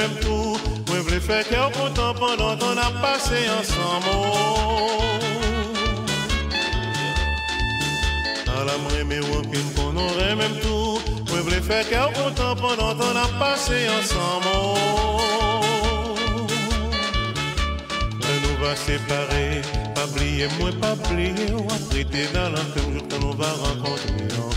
même tout. Moi, voulais faire cœur content pendant qu'on a passé ensemble. À la moi, mais aucune qu'on aurait même tout. Moi, voulais faire cœur content pendant qu'on a passé ensemble. Mais nous va oublier, moi, pas oublier. On va prêter dans l'enfer, jour que nous va rencontrer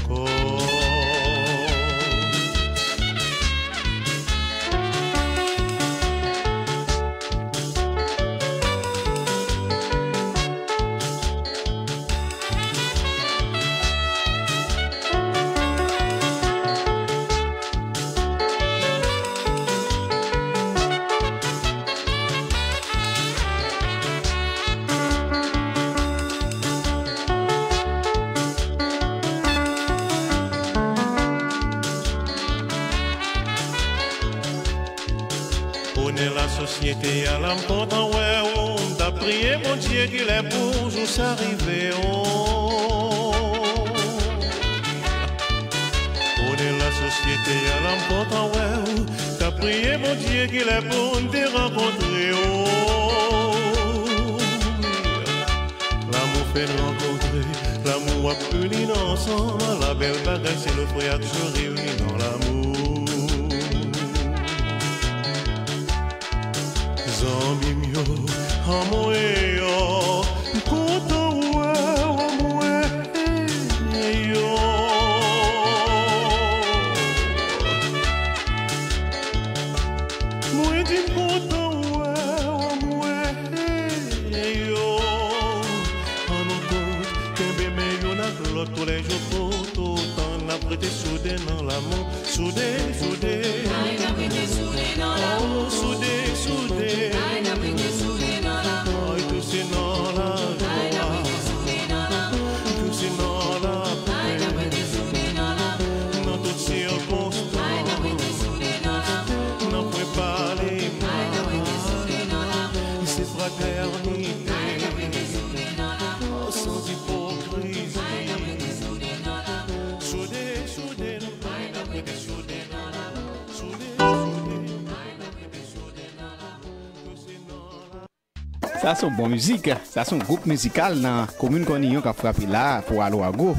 Muzik, sa son goup muzikal nan komoun koni yon ka frapi la pou alo ago.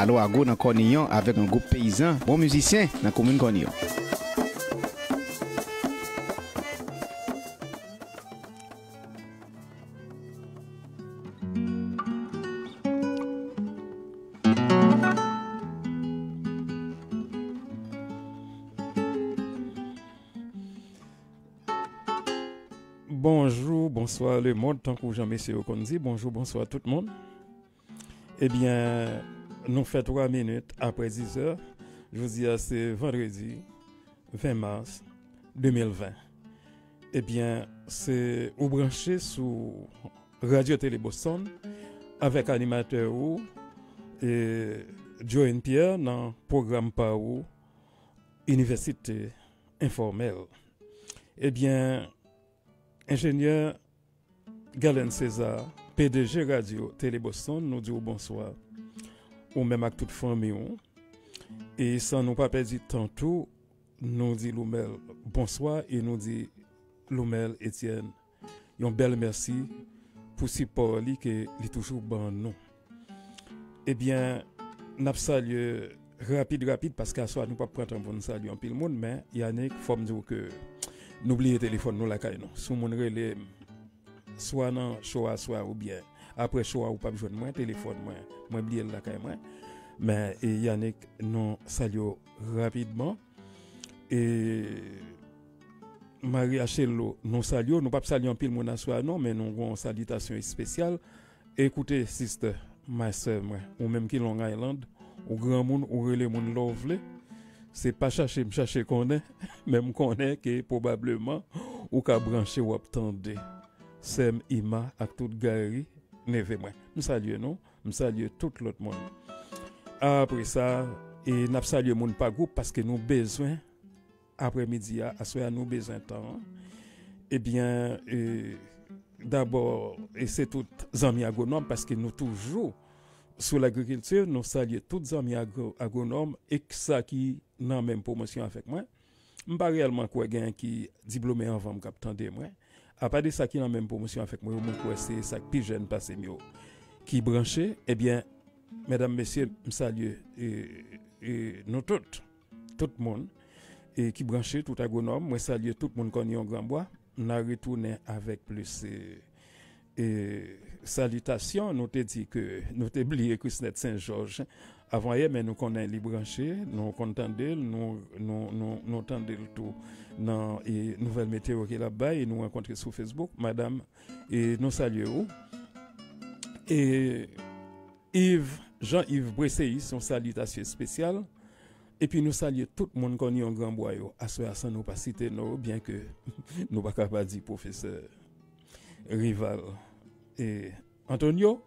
Alo ago nan koni yon avek an goup peyizan, bon muzisyen nan komoun koni yon. Tant que Jean-Messieurs Okonzi. Bonjour, bonsoir tout le monde. Eh bien, nous fait trois minutes après 10 heures. Je vous dis, c'est vendredi 20 mars 2020. Eh bien, c'est ou branché sous Radio Télé Boston avec animateur ou et Joe Pierre dans le programme par ou Université informelle. Eh bien, ingénieur Galen César, PDG Radio Télé Boston, nous dit bonsoir. Ou même à toute famille. Et sans nous pas perdre tantôt, nous dit Loumel bonsoir et nous dit Loumel Étienne. Un bel merci pour si li que li toujours bon nous. Eh bien, n'a salué rapide rapide parce qu'à soir nous pas prendre pour nous saluer en pile monde mais Yannick faut me dire que n'oubliez téléphone nous la caille non. Sous Swa nan showa swa ou bien. Apre showa ou pap joun mwen, telefon mwen Mwen bliye lakay mwen Men e Yannick non salyo rapidman E Maria Chello non salyo Nou pap salyon pil moun aswa non Men nou gwen salitasyon espesyal Ekoute siste Mase mwen, ou menm ki Long Island. Ou gran moun, ou rele moun lovle Se pa chache m chache konen Menm konen ki probableman Ou ka branche wap tende Sem Ima ak tout gari neve mwen. M salye nou, m salye tout lot moun. Apre sa, e nap salye moun pa goup paske nou bezwen apre midi a, aswe a nou bezwen tan. Ebyen, e, e d'abor, e se tout zami agonom paske nou toujou sou l'agrikultur, nou salye tout zami agonom ek sa ki nan menm promosyon avek mwen. M pa realman kwa gen ki diblome anvan m kap tande mwen. À part de ça qui dans même promotion avec moi, moi c'est ça qui jeune passé mieux. Qui branché, eh bien mesdames messieurs, je salue et, et nous toutes tout le monde et qui branché tout agronome, moi salue tout le monde qu'on y en grand bois. On a retourné avec plus euh, salutations, nous te dit que nous te oublié Christine Saint-Georges avant hier, mais nous connaissons les branchés, nous contendons, nous nous nous nous entendons tout dans les nouvelles météo qui est là-bas et nous rencontrer sur Facebook, madame, et nous saluons. Et Yves, Jean-Yves Bresseis, son salutation spéciale. Et puis nous saluons tout le monde qu'on y en grand boyau. À ce sans nous pas citer nous, bien que nous pas capable de dire professeur rival et Antonio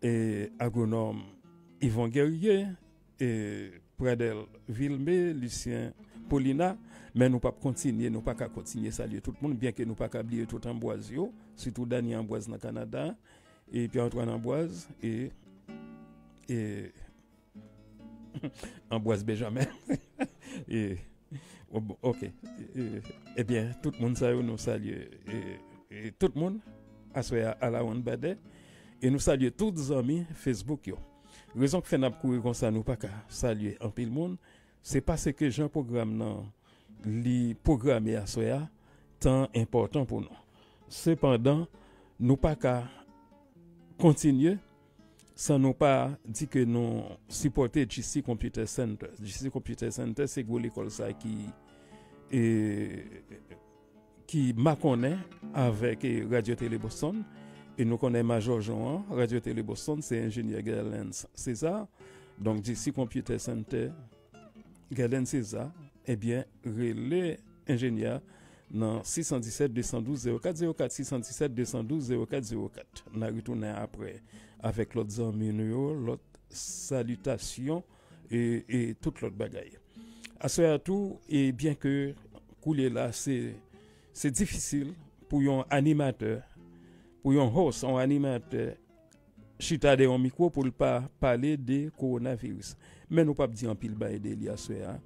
et agronome Yvon Guerrier et Pradel Villemé, Lucien Paulina, mais nous pas continuer, nous pas continuer saluer tout le monde, bien que nous pas qu'à oublier tout Amboise surtout Daniel Amboise dans le Canada, et puis Antoine Amboise et et Amboise Benjamin. et oh, ok. Eh bien, tout le monde yo, nous saluer et, tout le monde à à la One Bade et nous saluer tous les amis Facebook yo. Rezon ki fè nap kouri kon sa nou pa ka salye an pil moun, se pase ke jan program nan li programe asoya tan important pou nou. Sependan, nou pa ka kontinye san nou pa di ke nou supporte GC Computer Center. GC Computer Center se gwo l'ekol sa ki e, ki makonè avèk e Radio Tele Boston Et nous connaissons Major Jean, Radio Télé Boston, c'est ingénieur Galen César. Donc, d'ici Computer Center, Galen César, eh bien, relais ingénieur dans 617-212-0404, 617-212-0404. On a retourné après avec l'autre zami l'autre salutation et, et toute l'autre bagaille. À ce à tout, et bien que couler là, c'est difficile pour un animateur pou yon host, yon animateur, eh, chita de yon mikwo pou l pa pale de koronavirus. Men nou pap di an pil baye de li aswe a,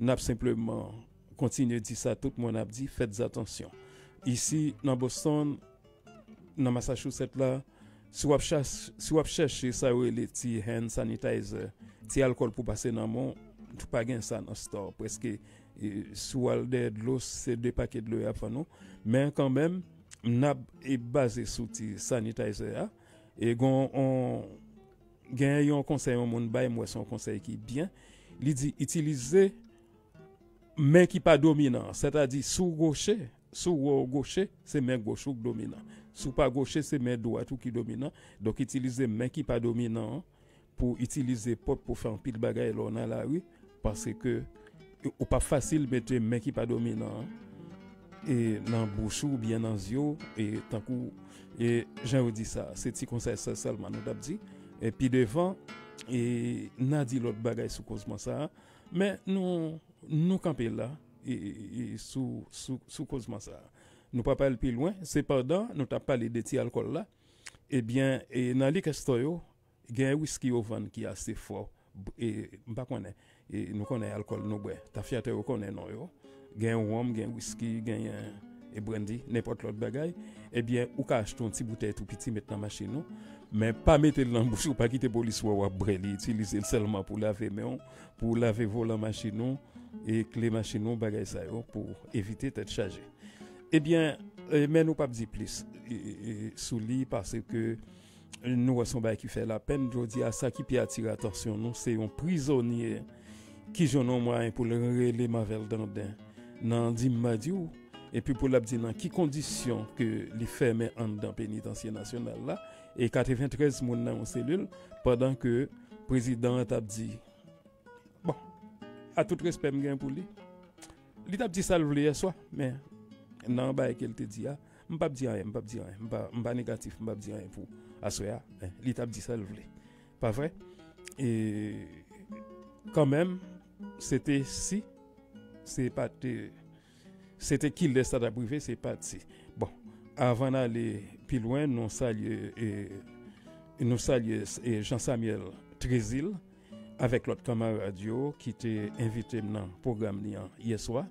nap simplement kontinye di sa tout moun ap di, fètes atensyon. Isi nan Boston, nan Massachusetts la, si wap chèche sa yo le ti hand sanitizer, ti alkol pou pase nan moun, tou pa gen sa nan store, preske eh, sou al de dlo, se de paket dlo ya fano, men kan menm, nab e baze souti sanitize ya, ah. e gon on, gen yon konsey yon moun bay mwen son konsey ki byen, li di itilize men ki pa dominant, se ta di sou goche, sou wou goche, se men goche ou dominant, sou pa goche se men doat ou ki dominant, dok itilize men ki pa dominant, pou itilize pot pou fan pil bagay lò nan la wè, parce ke ou pa fasil bete men ki pa dominant, e nan bouchou, bien nan zyo, e tankou, e jan ou di sa, se ti konsey se selman nou dap di, e pi devan, e nan di lot bagay sou kozman sa, men nou, nou kampe la, e, e sou, sou, sou kozman sa. Nou pa pal pi lwen, sepadan, nou ta pali de ti alkol la, ebyen, e nan li kesto yo, gen whisky yo van ki ase fo, e mba konen, e nou konen alkol nou bwe, ta fiate yo konen nou yo, gen wom, gen whisky, gen e brandy, nepot lot bagay, eh ebyen ou ka ashton ti boutè tou piti met nan machin nou, men pa mette lan bouchi ou pa kite polis wawa breli, itilize l selman pou lave meyon, pou lave volan machin nou, e kle machin nou bagay sa yo oh, pou evite tèt chaje. Ebyen, eh eh, men nou pap di plis, e, e, sou li parce ke nou wè son bay ki fè la pen, jodi a sa ki pi atire atensyon nou, se yon prizonye ki jonon mwen pou le rele mavel dan den. Dandin dans Dimadiou et puis pour la dire dans qui condition que les fermés en dans pénitencier national là? Et 93 moun dans une cellule pendant que président a dit. Bon à tout respect m'gain pour lui. Il t'a dit ça le voulait soit mais non bah qu'elle te dit ah m'pas dire rien m'pas dire rien m'pas m'pas négatif m'pas dire rien pour assoya hein, il t'a dit ça le voulait pas vrai? Et quand même c'était si se pati, se te ki lè stade aprive, se pati. Bon, avan alè pi lwen, nou salye, e, nou salye e, Jean-Samuel Trezil, avèk lot kamarad yo ki te invite m nan program li an yeswa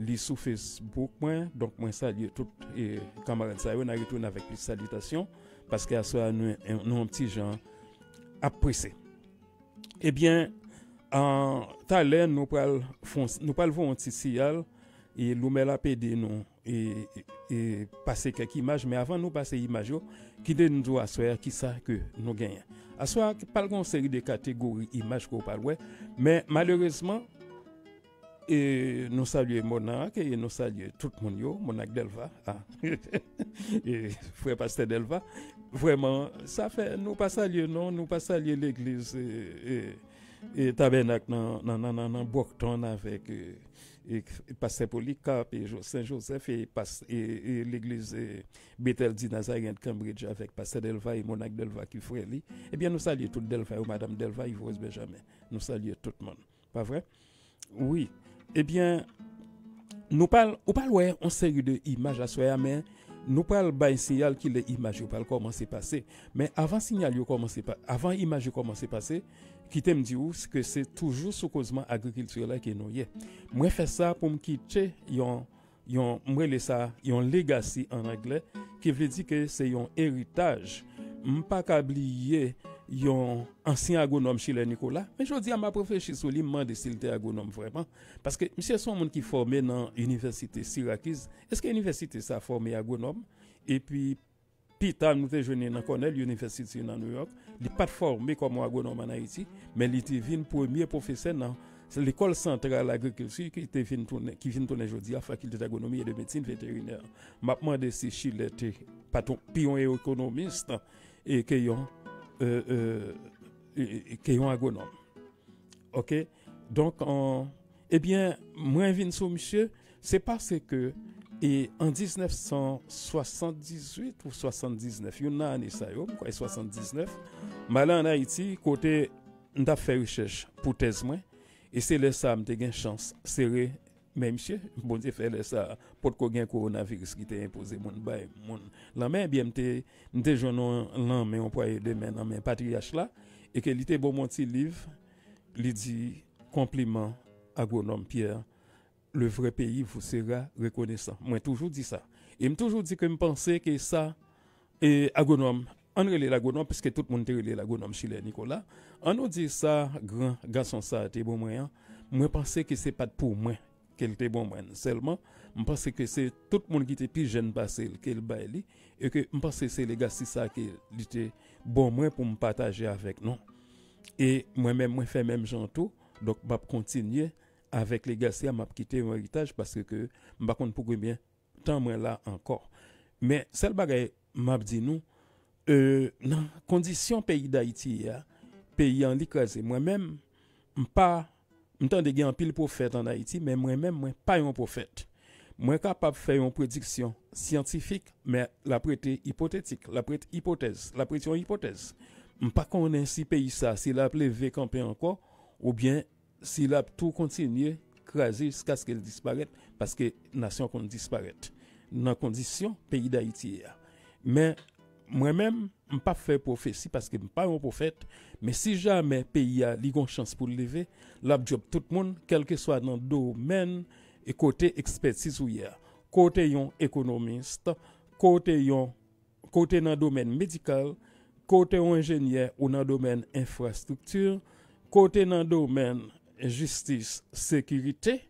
li sou Facebook mwen donk mwen salye tout e, kamarad sa yo nan retoun avèk li salutasyon paske aswa nou an pti jan apresse ebyen An talen nou pral fon ti siyal E loume la pede nou E, e pase kek imaj Me avan nou pase imaj yo Ki de nou do aswa ki sa ke nou genyen Aswa pal kon seri de kategori imaj ko pal we Men maleresman E nou salye Monak E nou salye tout moun yo Monak Delva ah. e, Fwe paste Delva Vreman sa fe nou pa salye non Nou pa salye l'eglise E et, tabernacle dans, dans, dans, Bocton avec et pasteur et Saint-Joseph et, et, l'église Bethel di Nazareth Cambridge avec pasteur Delva et Monac Delva qui frère. Eh bien, nous saluons tout Delva ou madame Delva, Yves Benjamin. Nous saluons tout le monde. Pas vrai? Oui. Eh bien, nous parlons, on parle on série de images à soi, mais nous parlons un signal qui les images, parle comment c'est passé. Mais avant signal, commencer pas, avant image comment c'est passé, qui t'aime dire que c'est toujours sous causement agriculture là qui nous y Moi fais ça pour me quitter, yon yon moi ça, yon legacy en anglais qui veut dire que c'est un héritage. M'pas oublier yon ancien agronome chez Nicolas, mais je dis à ma professeure sur lui s'il était agronome vraiment parce que monsieur son monde qui formé dans l'université Syracuse, est-ce que l'université ça formé agronome? Et puis Peter nous te jeune dans Cornell University dans New York, il pas formé comme agronome en Haïti, mais il était venu premier professeur dans l'école centrale d'agriculture qui était tourner vient tourner aujourd'hui à faculté d'agronomie et de médecine vétérinaire. M'a demandé si Chile était patron pion économiste et que euh, euh, ont agronome. OK? Donc, eh bien, moi, je sur monsieur, c'est parce que E an 1978 ou 79, yon nan ane sa yo, mwen kwa e 79, mwen ala an Haiti kote nda fe rechèche pou tez mwen, e se lè sa mte gen chans serè mè msye, bon di fe lè sa pot ko gen koronavirus ki te impose moun bay moun. Lan mè bi mte, mte jounon lan mè yon pwaye de mè nan mè patriyache la, e ke li te bon monti liv, li di kompliment agronom Pierre le vrai pays vous sera reconnaissant. Moi toujours dit ça. Et me toujours dit que me pensais que ça et agronome. On relève l'agronome parce que tout le monde relève l'agronome chez Nicolas. On nous dit ça grand garçon ça était bon moyen. Moi pensais que c'est pas pour moi qu'elle était bon Seulement, je pense que c'est tout le monde qui était plus jeune passé qu'elle baille et que je pense que c'est les gars qui était bon moi pour me partager avec nous. Et moi-même, moi fais même genre tout. Donc, je vais continuer avec les gars, m'a quitté mon héritage parce que m'a compte pour bien tant moi là encore. Mais celle bagaille m'a dit nous euh, dans condition pays d'Haïti pays en l'écrasé moi-même pas m'tande gen pile prophète en Haïti mais moi-même moi pas un prophète. Moi capable faire une prédiction scientifique mais la prêter hypothétique, la prête hypothèse, la prête hypothèse. M'pas connaît si pays ça, s'il a levé camper encore ou bien s'il a tout continué, craser jusqu'à ce qu'elle disparaisse, parce que nation qu'on disparaît. Dans condition, pays d'Haïti. Mais moi-même, je ne pas fait prophétie parce que je ne suis pas un prophète, mais si jamais le pays a une chance pour le lever, la job tout le monde, quel que soit dans le domaine et côté expertise ou hier, côté yon économiste, côté yon côté dans le domaine médical, côté yon ingénieur ou dans le domaine infrastructure, côté dans le domaine justice, sécurité,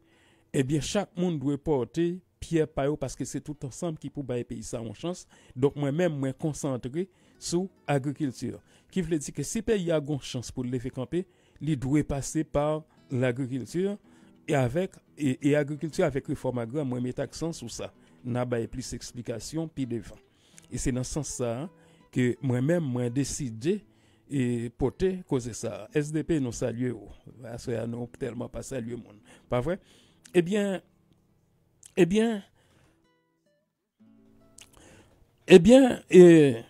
eh bien, chaque monde doit porter pierre payo parce que c'est tout ensemble qui peut bailler pays ça en chance. Donc, moi-même, moi concentré sur agriculture. Qui veut dire que si pays a une chance pour lever camper, il doit passer par l'agriculture et avec, et, et agriculture avec réforme agraire, moi, mettre accent sur ça. N'a pas plus d'explications, puis devant. Et c'est dans ce sens ça, hein, que moi-même, moi décidé e pote koze sa. SDP nou salye ou. Asoya nou telman pa salye moun. Pa vre? Ebyen, eh ebyen, eh ebyen, eh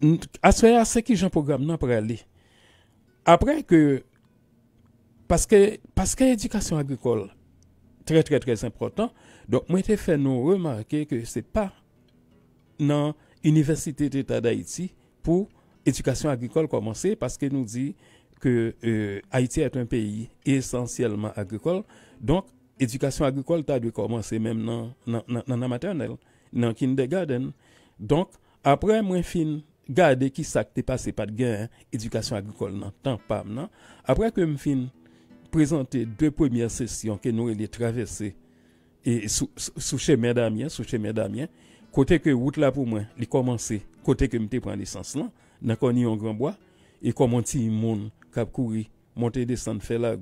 e, asoya se ki jan program nan prale. Apre ke, paske, paske edikasyon agrikol, tre tre tre important, donk mwen te fè nou remarke ke se pa nan Universite d'Etat d'Haïti pou éducation agricole commencer parce qu'elle nous dit que euh, Haïti est un pays essentiellement agricole. Donc, éducation agricole, tu as dû commencer même dans, dans, dans, dans la maternelle, dans kindergarten. Donc, après, moi, fin, garder qui ça qui passé pas de gain, éducation agricole, non, tant pas, non. Après que fin présenter deux premières sessions que nous les traversées et sous, sous chemin mes sous chemin mes côté que route là pour moi, il commencé, côté que me prend l'essence là. Non. Dans un grand bois, et comme un petit monde cap courir, monter descendre faire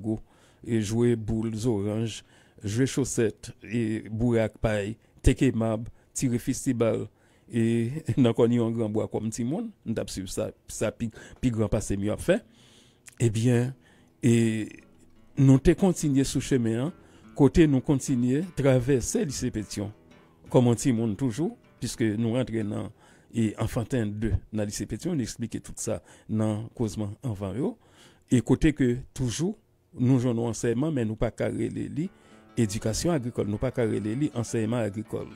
et jouer boules orange, jouer chaussettes et bourraque paille, teke mab, tirer festival et dans un grand bois comme ça passé mieux à faire. Eh bien et nous te continuer sous chemin, côté nous continuer traverser lycée Pétion comme petit monde toujours puisque nous rentrons dans et enfantin 2 dans lycée Pétion, on expliquait tout ça dans causement enfant yo et côté que toujours nous joignons enseignement mais nous pas carré les éducation agricole nous pas carré les enseignement agricole.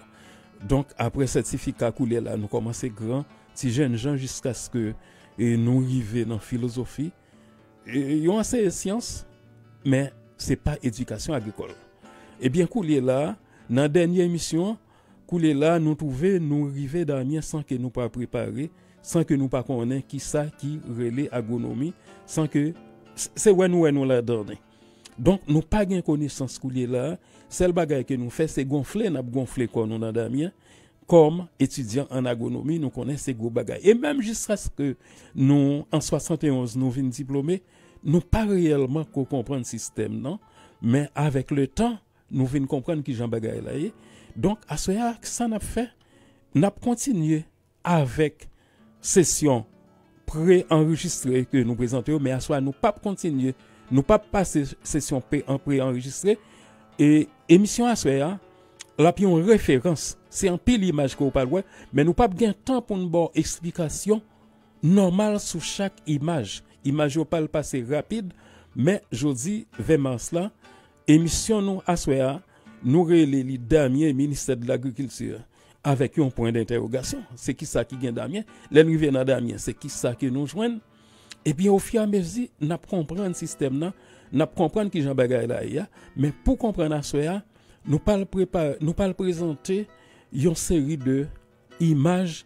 Donc après certificat coulé là nous commençons grand si jeunes gens jusqu'à ce que et nous arrivions dans philosophie. Ils ont assez sciences mais c'est pas éducation agricole. Et bien coulé là dans dernière émission coulé là, nous trouvons nous arriver dans sans que nous pas préparer, sans que nous pas connaître qui ça qui agronomie, sans que c'est où nous nous la donné. Donc nous pas gain connaissance coulé là, seul bagage que nous fait c'est gonfler, n'a gonfler comme nous dans Damien comme étudiants en agronomie, nous connaissons ces gros bagages. Et même jusqu'à ce que nous, en 71, nous venons diplômés, nous pas réellement comprendre le système, non? Mais avec le temps, nous venons comprendre qui Jean Bagay là Donk aswaya sa nap fe, nap kontinye avek sesyon pre-enregistre ke nou prezante yo, me aswaya nou pap kontinye, nou pap pase sesyon pre-enregistre, e emisyon aswaya, la pi yon referans, se yon pi l'imaj ko ou palwe, men nou pap gen tan pou nou bon eksplikasyon normal sou chak imaj. Imaj yo pal pase rapide, men jodi, veman slan, emisyon nou aswaya, nous nous les Damien ministère de l'agriculture avec un point d'interrogation, c'est qui ça qui vient Damien, l'arrivée dans Damien, c'est qui ça qui nous joignent. Et bien au fur et à mesure, nous comprendre le système nous comprendre qui Jean Bagay là, mais pour comprendre à nous pas nous pas présenter une série de images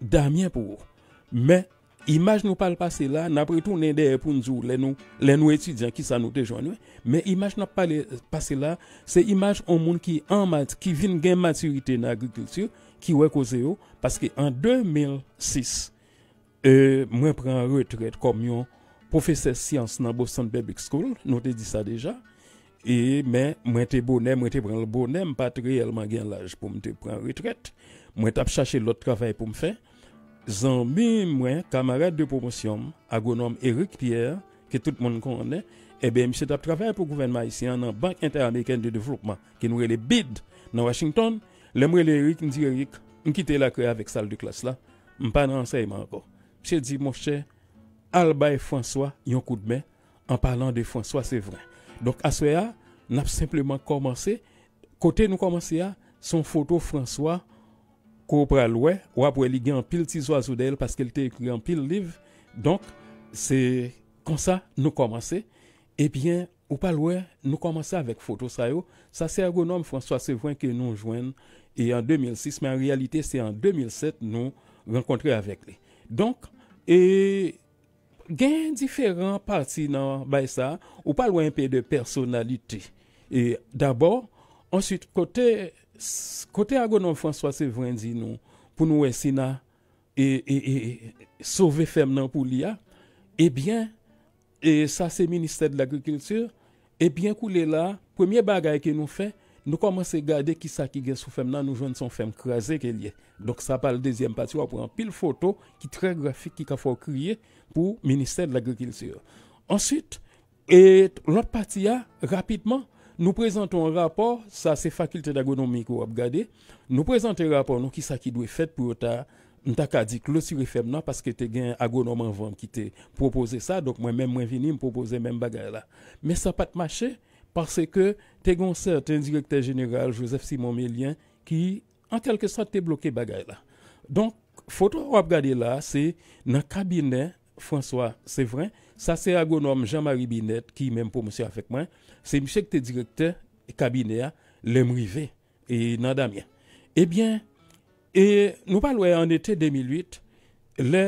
Damien pour. Mais image nous pas passer là, n'a retourné derrière nous les nous les nous étudiants qui ça nous te mais image n'a pas passer là, c'est image un monde qui en mat qui vient gain maturité dans l'agriculture qui ouais causé parce que en 2006 euh, moi prends retraite comme un professeur science dans Boston Public School, nous te dit ça déjà. Et, mais, moi, te bonnet, moi, te prends le bonnet, pas réellement gain l'âge pour me prendre retraite. Moi, t'ai cherché l'autre travail pour me faire. Zambi, moi, camarade de promotion, agronome Eric Pierre, que tout le monde connaît, eh bien, monsieur t'a travaillé pour le gouvernement ici, dans la Banque interaméricaine de développement, qui nous les BID, dans Washington. L'aimerait Eric, me dit Eric, me quitter la créer avec salle de classe là, me pas d'enseignement encore. Monsieur dit, mon cher, Alba et François, ils ont coup de main, en parlant de François, c'est vrai. Donc, à ce nous avons simplement commencé. Côté nous commencé à, son photo François, ko pral wè, wap wè li gen pil ti zwa sou del paske li te ekri an pil liv. Donk, se konsa nou komanse. Ebyen, ou pal wè, nou komanse avèk foto sa yo. Sa se ergonom François Sevouin ke nou jwen. E an 2006, men an realite se an 2007 nou renkontre avèk li. Donk, e gen diferent parti nan bay sa, ou pal wè un pe de personalite. E d'abord, answit kote... côté agronome François Séverin dit nous, pour nous essayer et, et, sauver femme pour l'IA, eh bien, et ça c'est ministère de l'Agriculture, eh bien, coulé là, premier bagage que nous fait, nous commençons à regarder qui ça qui est sous femme nous jouons son femme crasée qu'elle est. Donc ça parle deuxième partie, on prend pile photo qui est très graphique qui a faut crier pour ministère de l'agriculture. Ensuite, et l'autre partie rapidement nous présentons un rapport, ça c'est faculté d'agronomie qu'on a. Nous présentons un rapport, nous qui ça qui doit être fait pour ta M'ta dit clôturer ferme parce que tu un agronome avant qui t'a proposé ça donc moi même moi venu me proposer même bagarre là. Mais ça pas marché parce que tu as un certain directeur général Joseph Simon Mélien qui en quelque sorte t'es bloqué bagarre là. Donc photo wap gade la, se nan kabinet François Séverin, sa se agonom Jean-Marie Binet ki menm pou msè afek mwen, se msè ki te direkte kabinet a, lem rive, e nan damien. Ebyen, e nou palwe an ete 2008, le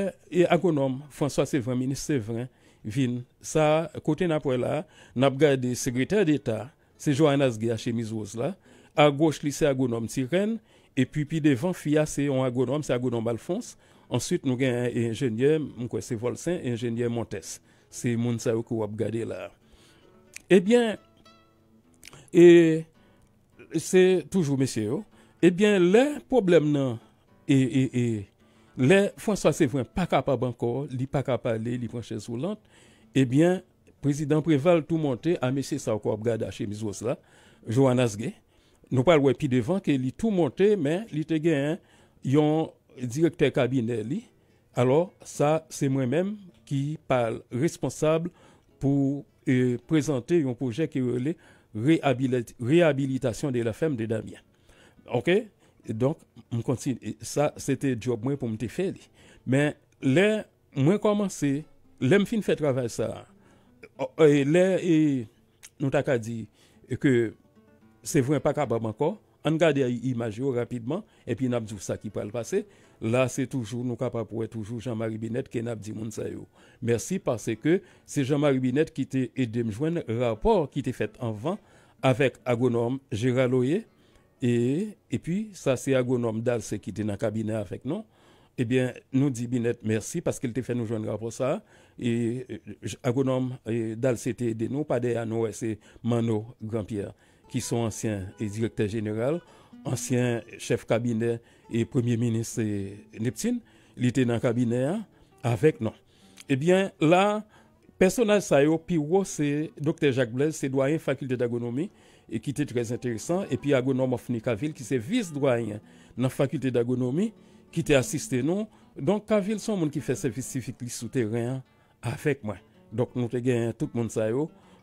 agonom François Séverin, ministre Séverin, vin, sa kote napwe la, nap gade sekretèr d'Etat, se Johannes Asge a chemizouz la, a goch li se agonom Tiren, e pi pi devan fia se yon agonom, se agonom Alphonse, Ensuite, nous avons un ingénieur, c'est Volsin, ingénieur Montes. C'est moun sa yo qu'on gade là. Eh bien, et c'est toujours monsieur. Oh. Eh bien, les problèmes non et et et les François Séverin pas capable encore, li pas capable aller, li prend chaise roulante. Eh bien, président Préval tout monté à monsieur ça qu'on gade chez Mizos là, Johannes Gay. Nous parlons puis devant que li tout monté mais li te gagne yon direkter kabine li, alor sa se mwen menm ki pal responsable pou e, euh, prezante yon proje ki rele rehabilitasyon de la fem de Damien. Ok? Donk, mwen kontine. Sa, se te job mwen pou m te fe li. Men, le, mwen komanse, le m fin fe travay sa. Le, e, nou tak a di, e ke se vwen pa kabab anko, an gade a yi imaj yo rapidman, epi nap di ou sa ki pal pase, la se toujou nou kapap pou e toujou Jean-Marie Binet ke nap di moun sa yo. Mersi parce ke se Jean-Marie Binet ki te edem jwen rapor ki te fet anvan avek agonom Gérald Oye, epi sa se agonom Dalse ki te nan kabine avek non, ebyen nou di Binet mersi parce ke te fet nou jwen rapor sa, agonom Dalse te edem nou, pa de anou e se Mano Grand-Pierre. qui sont anciens et directeurs généraux, anciens chefs cabinet et premier ministre Neptune. Il était dans le cabinet avec nous. Eh bien, là, personnage ça Piro, c'est Dr Jacques Blaise, c'est doyen faculté d'agronomie et qui était très intéressant et puis agronome of Nikaville qui c'est vice doyen dans la faculté d'agronomie qui était assisté nous. Donc Kaville sont monde qui fait service civique souterrain avec moi. Donc nous avons tout le monde ça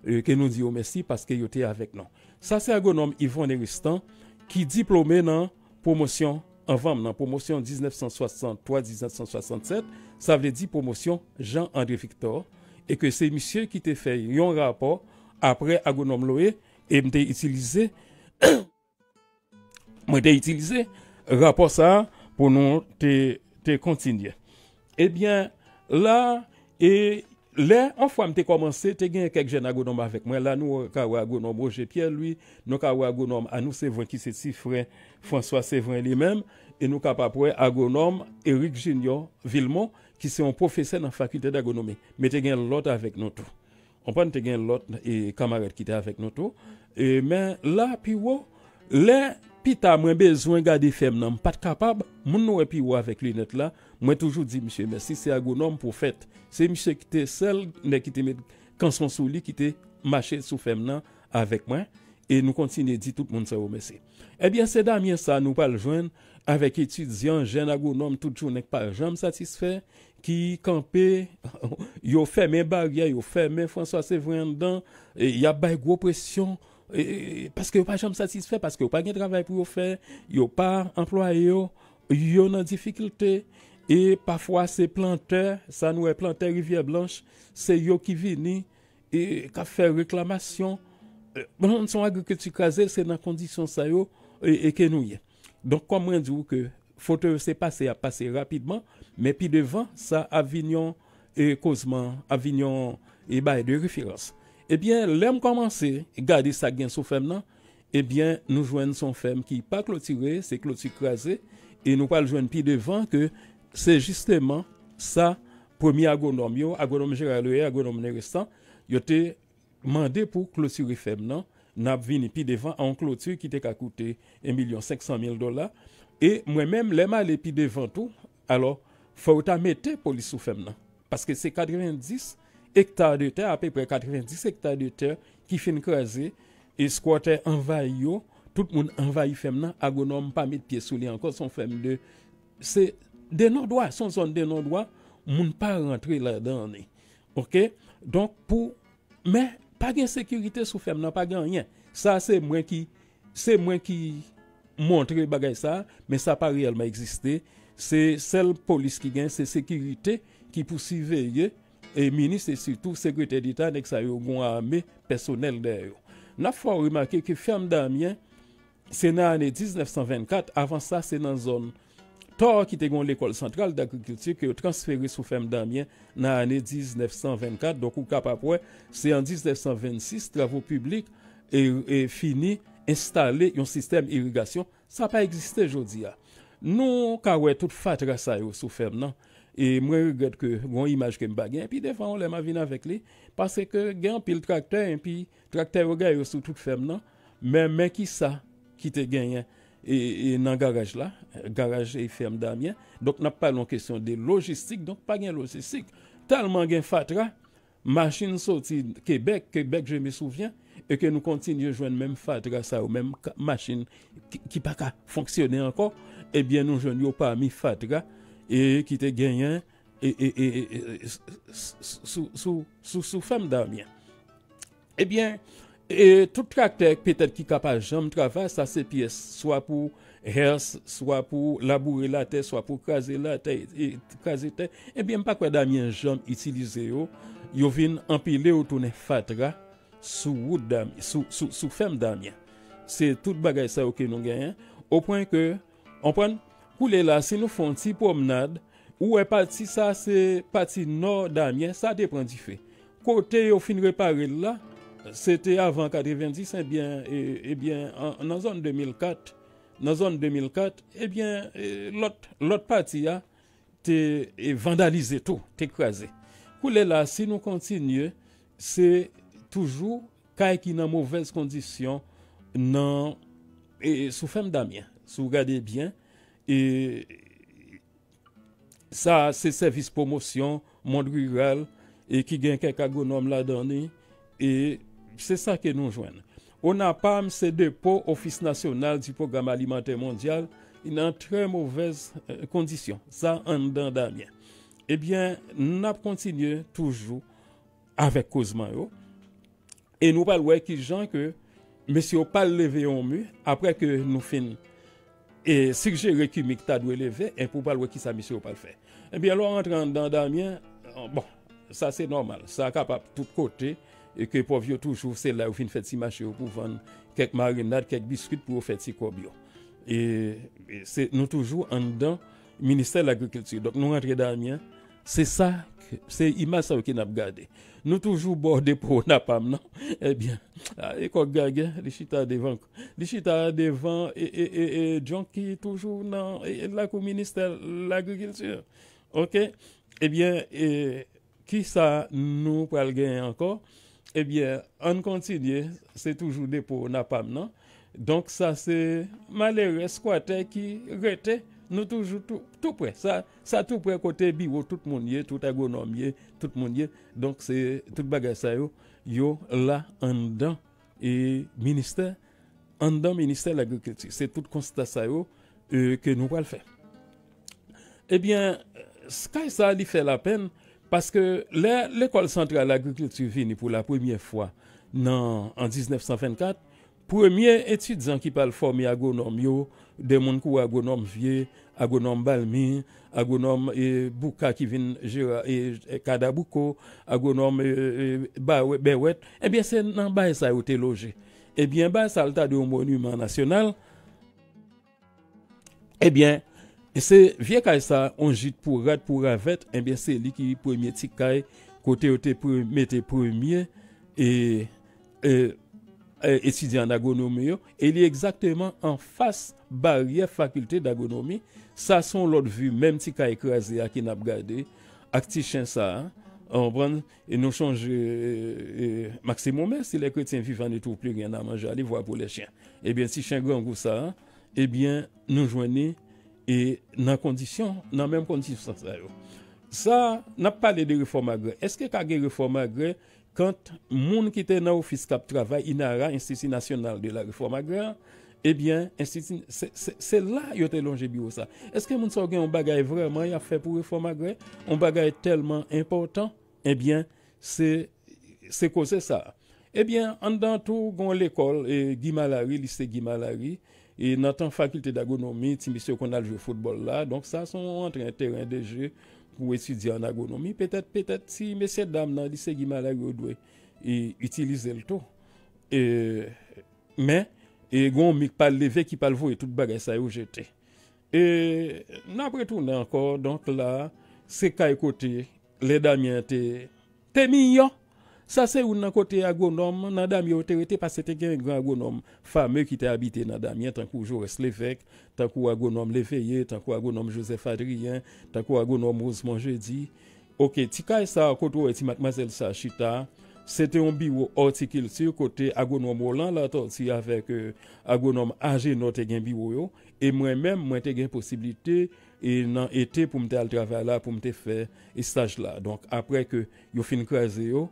Euh, ke nou di yo mersi paske yo te avek nan. Sa se agonom Yvonne Eristan ki diplome nan promosyon anvam nan promosyon 1963-1967 sa vle di promosyon Jean-André Victor e ke se misye ki te fe yon rapor apre agonom loe e mte itilize mte itilize rapor sa pou nou te, te kontinye. Ebyen eh la e Le, an fwa mte komanse, te gen kek jen agonom avek mwen. La nou ka wè agonom Roger Pierre, lui. Nou ka wè agonom Anou Sevran ki se ti fre François Sevran li menm. E nou ka papwe agonom Eric Junior Villemont ki se yon profese nan fakulte d'agonomi. Me te gen lot avek nou tou. Anpan te gen lot e kamaret ki te avek nou tou. E men la pi wò, le pi ta mwen bezwen gade fem nan pat kapab, moun nou e pi wo avek lunet la. Mwen toujou di msye, mersi se agonom pou profet. Se msye ki te sel, ne ki te met kanson sou li, ki te mache sou fem nan avek mwen. E nou kontine di tout moun sa ou mersi. Ebyen se damyen sa nou pal jwen avek etudyan jen agonom tout jounen pal jam satisfer ki kampe, yo feme barya, yo feme François Séverin dan, ya bay gwo presyon E, paske yo pa jom satisfè, paske yo pa gen travay pou yo fè, yo pa employe yo, yo nan difikilte, E pafwa se plantè, sa nou e plantè Rivière Blanche, se yo ki vini, e ka fè reklamasyon. E, bon, son agrikultu kaze, se nan kondisyon sa yo, e, e ke nou ye. Donk kon mwen di ou ke fote se pase, a pase rapidman, men pi devan, sa avinyon e kozman, avinyon e baye de referans. Ebyen, lèm komanse, gade sa gen sou fem nan, ebyen nou jwen son fem ki pa klotire, se klotire kaze, e nou pal jwen pi devan ke se jisteman sa premi agonom yo, agonom Géraloye, agonom Nerestan, yo te mande pou klosuri fem nan, nap vini pi devan an klosuri ki te ka kakoute 1,500,000 dola, e mwen menm lema le pi devan tou, alo fwa ou ta mette polis sou fem nan, paske se 90 hektar de ter, apè pre 90 hektar de ter ki fin krasè, e skwate envay yo, tout moun envay fem nan, agonom pa mit piye sou li ankon son fem de, se de nan doa, son son de nan doa, moun pa rentre la dan ni. Ok? Donk pou, men, pa gen sekurite sou fem nan, pa gen rien. Sa se mwen ki, se mwen ki montre bagay sa, men sa pa reyelman eksiste. Se sel polis ki gen, se sekurite ki pou si veye, e minis e sitou sekretè di tan ek sa yo gwen ame personel de yo. Na fwa remake ki ferm Damien, se nan ane 1924, avan sa se nan zon tor ki te gon l'Ecole Centrale d'Agriculture ki yo transferi sou Femme Damien nan ane 1924. Donk ou kap apwe, se an 1926, travou publik e, e fini installe yon sistem irrigasyon. Sa pa egziste jodi ya. Nou ka wè tout fatra sa yo sou Femme nan. E mwen regret ke gon imaj ke mba gen, pi defan ou lè ma vin avèk li, pase ke gen pil trakter, pi trakter yo gen yo sou tout Femme nan, men men ki sa ki te genyen. Et, dans le garage là, garage et ferme d'Amiens. Donc, n'a pas une question de logistique, donc pas de logistique. Tellement de fatra, machine sortie Québec, Québec, je me souviens, et que nous continuons à jouer même fatra, ça, ou même machine qui n'a pas fonctionner encore, eh bien, nous jouons pas mis fatra, et qui te gagné et, et, et, sous, sous, sous, sous d'Amiens. Eh bien, E tout traktek petet ki kapa jam travay, sa se piyes swa pou hers, swa pou laboure la te, swa pou kaze la te, kaze te. Ebyen eh pa kwa damyen jam itilize yo, yo vin empile yo toune fatra sou wout damyen, sou, sou, sou fem damyen. Se tout bagay sa yo ke nou genyen, o pwen ke, anpwen, koule la se nou fon ti promenade, ou e pati sa se pati nor damyen, sa te pren di fe. Kote yo fin repare la, c'était avant 90, eh bien, eh, eh bien en, en, zone 2004, dans zone 2004, eh bien, eh, l'autre partie a été vandalisé tout, écrasé. Koulé là, si nous continuons, c'est toujours kay qui dans mauvaise condition non, et sous femme d'Amien. Si vous regardez bien, et ça, c'est service promotion, monde rural, et qui gagne quelques agronomes là-dedans, et c'est ça que nous joignons. ONAPAM, c'est dépôt Office national du programme alimentaire mondial, il est en très mauvaise euh, condition. Ça, en dedans Damien. Eh bien, nous avons continué toujours avec Cosman. Et nous parlons qui gens que monsieur pas levé en mur après que nous finissons et suggérer qui Mikta doit lever et pour parler qui ça monsieur pas le faire. Eh bien, alors, rentrant dans Damien, euh, bon, ça c'est normal, ça capable tout tous côtés. E ke pov yo toujou, se la ou fin fèt si machè yo pou van kek marinade, kek biskut pou ou fèt si kob yo. E, e nou toujou an dan Ministèl l'Agriculture. Dok nou rentre Damien, se sa, se ima sa ou ki nap gade. Nou toujou borde pou napam nan. Ebyen, eh e kok gage, li chita devan. Li chita devan, e, e, e djon ki toujou nan lakou Ministèl l'Agriculture. Ok? Eh Ebyen, ki sa nou pral gen anko? Eh bien, on continue, c'est toujours dépôt NAPAM, non? Donc, ça, c'est malheureux squatter qui rete, nous toujours tout, près. Ça, ça tout près côté bureau, tout le monde y est, tout agronome tout le monde y est. Donc, c'est tout bagage ça, yo, yo là, en dedans, et ministère, en dedans, ministère de l'agriculture. C'est tout constat ça, yo, que nous allons faire. Eh bien, ce ça, lui fait la peine, parce que l'école centrale d'agriculture vini pour la première fois en 1924, premier étudiant qui parle formé agronome yo, des gens qui agronome vieux, agronome Balmi, agronome et Bouka qui vient et Kadabouko, agronome Bewet, eh bien c'est dans bas ça été logé. Eh bien bas ça de monument national. Eh bien E se vie kay e sa, on jit pou rad pou ravet, enbyen se li ki premye ti kay, e, kote yo te premye, te premye, e, e etidyan d'agonomi yo, e li ekzakteman an fas barye fakulte d'agonomi, sa son lot vu, menm ti kay krasi a ki nap gade, ak ti chen sa, non an bran, e nou chanje e, maksimum, si le kretien vivan etou pli gen a manja, li vwa pou le chen. Eh ebyen ti chen gran gousa, ebyen eh nou jwenni, E nan kondisyon, nan menm kondisyon sa yo. Sa, nap pale de reform agre. Eske kage reform agre, kant moun ki te nan ofis kap travay inara, Institut National de la Reform Agre, ebyen, eh institut, se, se, se la yo te longe biyo sa. Eske moun sa gen yon bagay vreman ya fe pou reform agre, yon bagay telman important, eh ebyen, se, se kose sa. Eh ebyen, an dan tou gon l'ekol, e, Guy Malary, lise Guy Malary, E nan tan fakulte d'agonomi, ti misyo kon al jwe fotbol la, donk sa son antre an teren de jwe pou etudye an agonomi, petet, petet, si mesye dam nan lise gima la yo dwe, e itilize l to. E, men, e gon mik pal leve ki pal vo e tout bagay sa yo jete. E, nan pretounen ankor, donk la, se kay kote, le damyen te, te mi yon, Ça, c'est un côté agronome. Nadam yo te rete parce que c'était un grand agronome fameux qui était habité Nadamien, tant que Jaurès Lévesque, tant que agronome Léveillé, tant que agronome Joseph Adrien, tant que agronome Rosemont Jeudi. Ok, ti kay e sa koto e ti matmazel sa chita, sete yon biwo horticulture kote agonom Roland la to ti avek euh, agonom AG nou te gen biwo yo, e mwen men mwen te gen posibilite e nan ete pou mte al travay la pou mte fe estaj la. Donk apre ke yo fin kraze yo,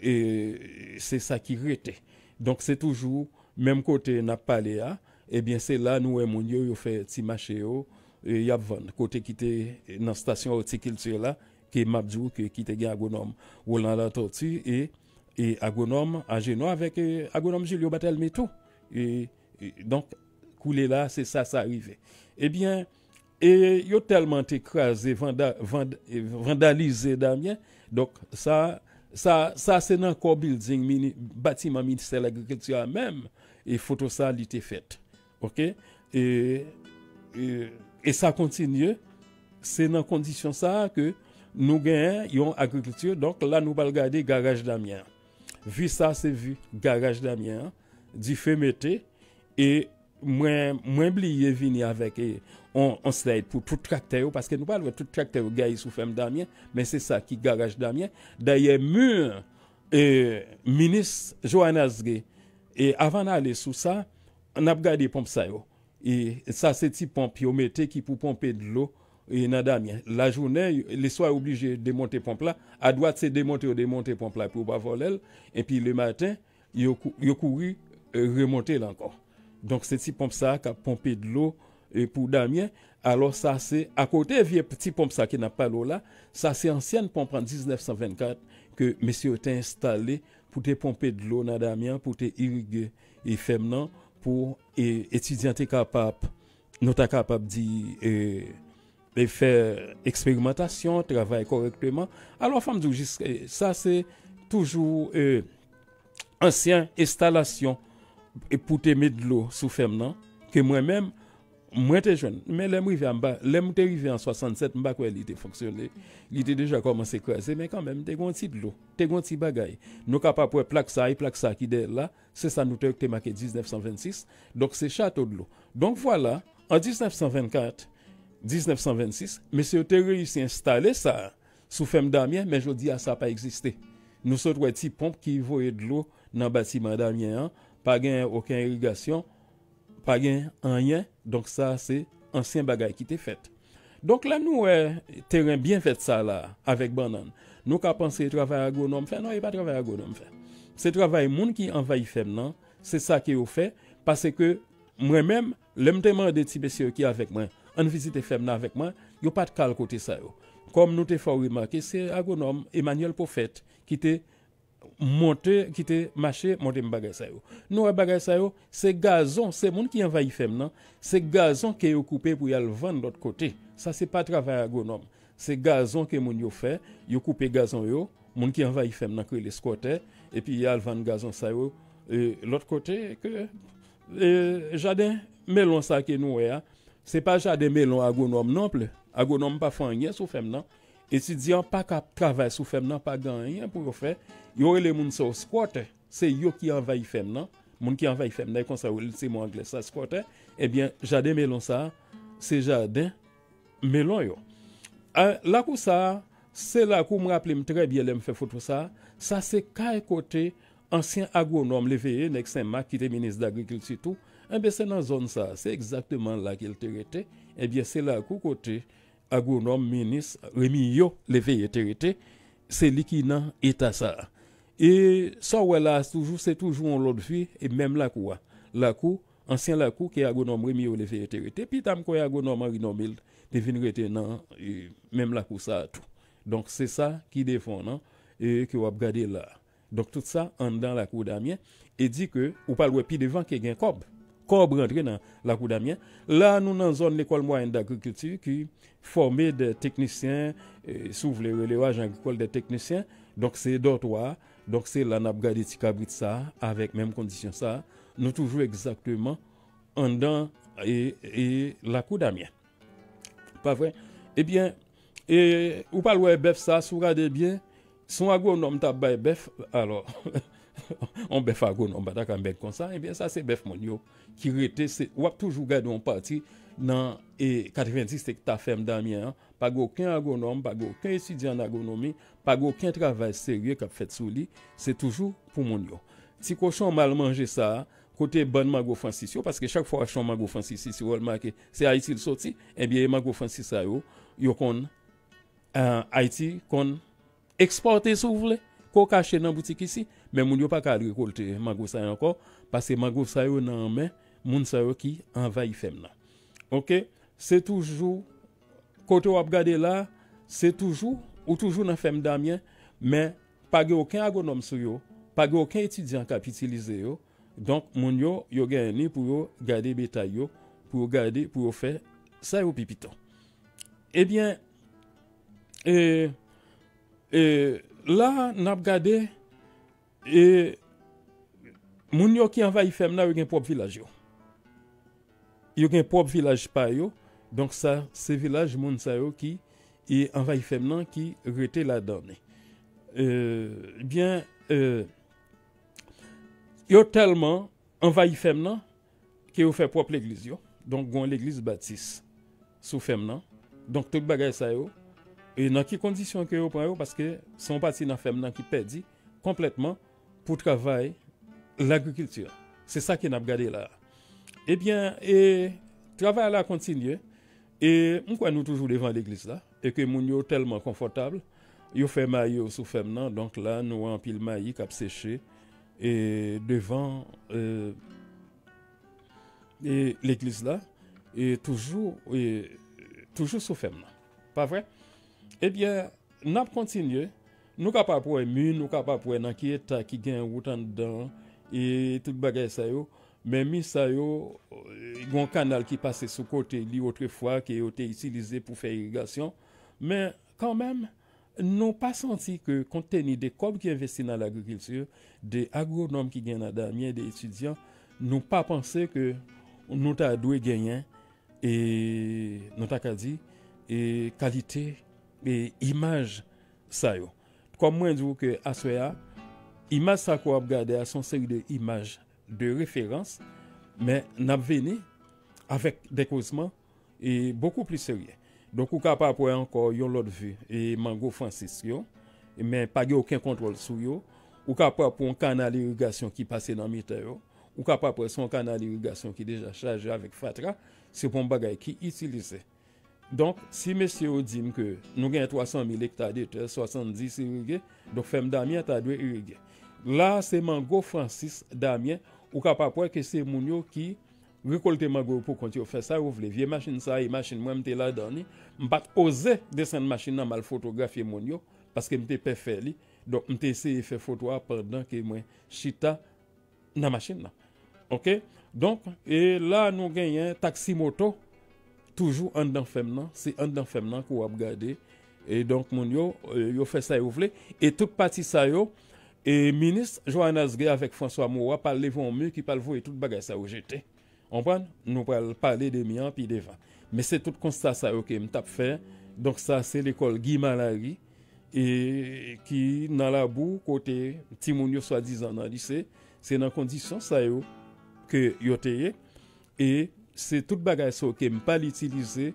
et c'est ça qui rete. Donc c'est toujours même côté n'a parlé à et eh bien c'est là nous mon yo fait petit marché yo et y a vendre. Côté qui était dans station horticulture là qui mabdou qui qui était agronome. Roland la tortue et et agronome agéno avec euh, agronome Julio Batel tout et, et, donc couler là c'est ça ça arrivé eh bien et yo tellement écrasé vanda, vandalisé Damien. Donc ça Sa, sa se nan core building, mini, batiman minister l'agriculture mèm, e foto sa li te fèt. Ok? E, e, e sa kontinye, se nan kondisyon sa ke nou gen yon agriculture, donk la nou bal gade garaj Damien. Vi sa se vi garaj Damien, di fe mette, e mwen, mwen bliye vini avèk e on slide pou tout trakte yo, paske nou palwe tout trakte yo gayi sou fem Damien, men se sa ki garaj Damien, daye mur euh, e, minis Johannes Gay, e avan ale sou sa, an ap gade pomp sa yo, e sa se ti pomp yo mette ki pou pompe de lo, e nan Damien, la jounen, le soy oblige demonte pomp la, a doat se demonte yo demonte pomp la pou pa volel, e pi le matin, yo kouri euh, remonte lankon. Donk se ti pomp sa ka pompe de lo, pou Damien, alo sa se, akote vie pti pomp sa ki na palo la, sa se ansyen pomp an 1924 ke mesye ou te installe pou te pompe dlo nan Damien, pou te irige e fem nan, pou etidyan te kapap, nou ta kapap di e, e fè eksperimentasyon, travay korektèman. Alo fam djou jis, e, sa se toujou e, ansyen instalasyon e pou te med dlo sou fem nan, ke mwen menm, moi j'étais jeune mais les arrivé en bas les arrivé en 67 m'pas quoi il était fonctionné il était déjà commencé à creuser mais quand même t'es un petit de l'eau t'es un petit bagaille nous capable pour plaque ça et plaque ça qui est là c'est ça nous t'es marqué 1926 donc c'est château de l'eau donc voilà en 1924 1926 monsieur a réussi à installer ça sous ferme Damien mais je dis à ça pas existé nous sommes des petits pompes qui voyaient de l'eau dans le bâtiment Damien pas aucune irrigation, pas gain rien. Donc ça c'est ancien bagage qui était fait. Donc là nous euh, terrain bien fait ça là avec banane. Nous qu'a pensé travail agronome fait? Non, il pas travail agronome fait. C'est travail monde qui envahit fait non, c'est ça qui est fait parce que moi-même, l'aime demandé des petits qui avec moi, en visite ferme avec moi, yo pas de cal côté ça Comme nous t'ai fait remarquer, c'est agronome Emmanuel Prophète qui était monte, kite, mache, monte mbagay sa yo. Nou e bagay sa yo, se gazon, se moun ki envayi fem nan, se gazon ke yo koupe pou yal van lot kote. Sa se pa travay agonom. Se gazon ke moun yo fe, yo koupe gazon yo, moun ki envayi fem nan kre le skote, epi yal van gazon sa yo, e, lot kote ke e, jaden melon sa ke nou e a. Se pa jaden melon agonom nan ple, agonom pa fanyen sou fem nan, etidyan pa kap travay sou fem nan pa ganyen pou yo fe, yo rele moun sa ou squatter, se yo ki anvay fem nan, moun ki anvay fem nan, kon sa ou lise moun angles sa squatter, ebyen jade melon sa, se jade melon yo. A, lakou sa, se lakou m raple m trebye le m fe foto sa, sa se kay kote ansyen agronom leveye nek Saint-Marc ki te minis d'agrikultitou, enbe se nan zon sa, se ekzakteman la ki el terete, ebyen se lakou kote, agounom minis remi yo leveye terite, se li ki nan eta sa. E sa wè la toujou, se toujou an lot fi, e mèm la kou wa. La kou, ansyen la kou ki agounom remi yo leveye terite, pi tam koy agounom an rinomil, te vin rete nan e, mèm la kou sa tou. Donk se sa ki defon nan, e ki wap gade la. Donk tout sa an dan la kou damyen, e di ke ou palwe pi devan ke gen kob. kob rentre nan lakou Damien. La nou nan zon l'ekol mwayen d'agrikultur ki formé de teknisyen, eh, sou vle relevaj agrikol de teknisyen, donk se dotwa, donk se lan ap gade ti kabrit sa, avek menm kondisyon sa, nou toujou ekzakteman an dan e, e lakou Damien. Pa vre? Ebyen, e, ou pal wè bef sa, sou gade byen, son agronom tab bay bef, alor... on bef agon, on batak an bek konsan, ebyen sa eh se bef moun yo, ki rete, se, wap toujou gade yon pati nan e 90 tek ta fem damyen, pa go ken agonom, pa go ken esudyan agonomi, pa go ken travay serye kap fet sou li, se toujou pou moun yo. Ti koshon mal manje sa, kote ban mago fransis yo, paske chak fwa chon mago fransis si yo almake, se Haiti l soti, ebyen eh mago fransis sa yo, yo kon uh, Haiti kon eksporte sou vle, ko kache nan boutik isi, men moun yo pa ka rekolte mangou sa yo anko, pase mangou sa yo nan men, moun sa yo ki anvay fem nan. Ok, se toujou, kote wap gade la, se toujou, ou toujou nan fem damyen, men pa ge oken agonom sou yo, pa ge oken etidyan kapitilize yo, donk moun yo yo geni pou yo gade betay yo, pou yo gade, pou yo fe, sa yo pipiton. Eh Ebyen, e, eh, e, eh, la nap gade, E moun yo ki anvay fem nan yo gen prop vilaj yo. Yo gen prop vilaj pa yo. Donk sa se vilaj moun sa yo ki e anvay fem nan ki rete la dane. Euh, bien, euh, yo telman anvay fem nan ki yo fe prop l'eglis yo. Donk gwen l'eglis batis sou fem nan. Donk tout bagay sa yo. E nan ki kondisyon ki yo pran yo paske son pati nan fem nan ki pedi kompletman pour travail l'agriculture. C'est ça qu'on a regardé là. Eh bien, et travail là continue. Et on croit nous toujours devant l'église là. Et que moun yo tellement confortable. Yo fait maillot sous femme nan. Donc là, nous en pile maïs cap séché. Et devant euh, l'église là. Et toujours, et, toujours sous femme nan. Pas vrai? Eh bien, n'a continué. Nou ka pa pou e mi, nou ka pa pou e nan ki eta ki gen woutan dan, e tout bagay sa yo, men mi sa yo, yon kanal ki pase sou kote li otre fwa ki yo te itilize pou fe irigasyon, men kan men, nou pa santi ke konteni de kob ki investi nan l'agrikilsyon, de agronom ki gen nan damyen, de etudyan, nou pa panse ke nou ta dwe genyen, e nou ta ka di, e kalite, e imaj sa yo. kom mwen djou ke aswaya, imaj sa kwa ap gade a son seri de imaj de referans, men nap veni avèk dekouzman e boku pli serye. Donk ou kap ap wè anko yon lot vu e mango fransis yo, men pa ge oken kontrol sou yo, ou kap ap wè an kanal irrigasyon ki pase nan mitè yo, ou kap ap wè son kanal irrigasyon ki deja chaje avèk fatra, se pon bagay ki itilize. Donk, si mesye ou dim ke nou gen 300.000 hektar de ter, 70 irige, dok fem Damien ta dwe irige. La, se mango Francis Damien, ou kapapwe ke se moun yo ki rekolte mango pou konti ou fe sa ou vle. Vie machin sa, yi machin mwen mte la dani, mbat oze desen machin nan mal fotografye moun yo, paske mte pe fe li. Donk, mte eseye fe fotwa perdan ke mwen chita nan machin nan. Ok? Donk, e la nou genyen taksi moto, toujou an dan fem nan, se an dan fem nan kou ap gade. E donk moun yo, e, yo fè sa yo vle. E tout pati sa yo, e minis Johannes Gay avèk François Moua pal levon mè ki pal vou e tout bagay sa yo jete. Anpan, nou pal pale de mi an pi devan. Me se tout konsta sa yo ke m tap fè. Donk sa se l'ekol Guy Malari e ki nan la bou kote ti moun yo swa dizan nan lise. Se nan kondisyon sa yo ke yo teye. E se tout bagay so ke m pa l'itilize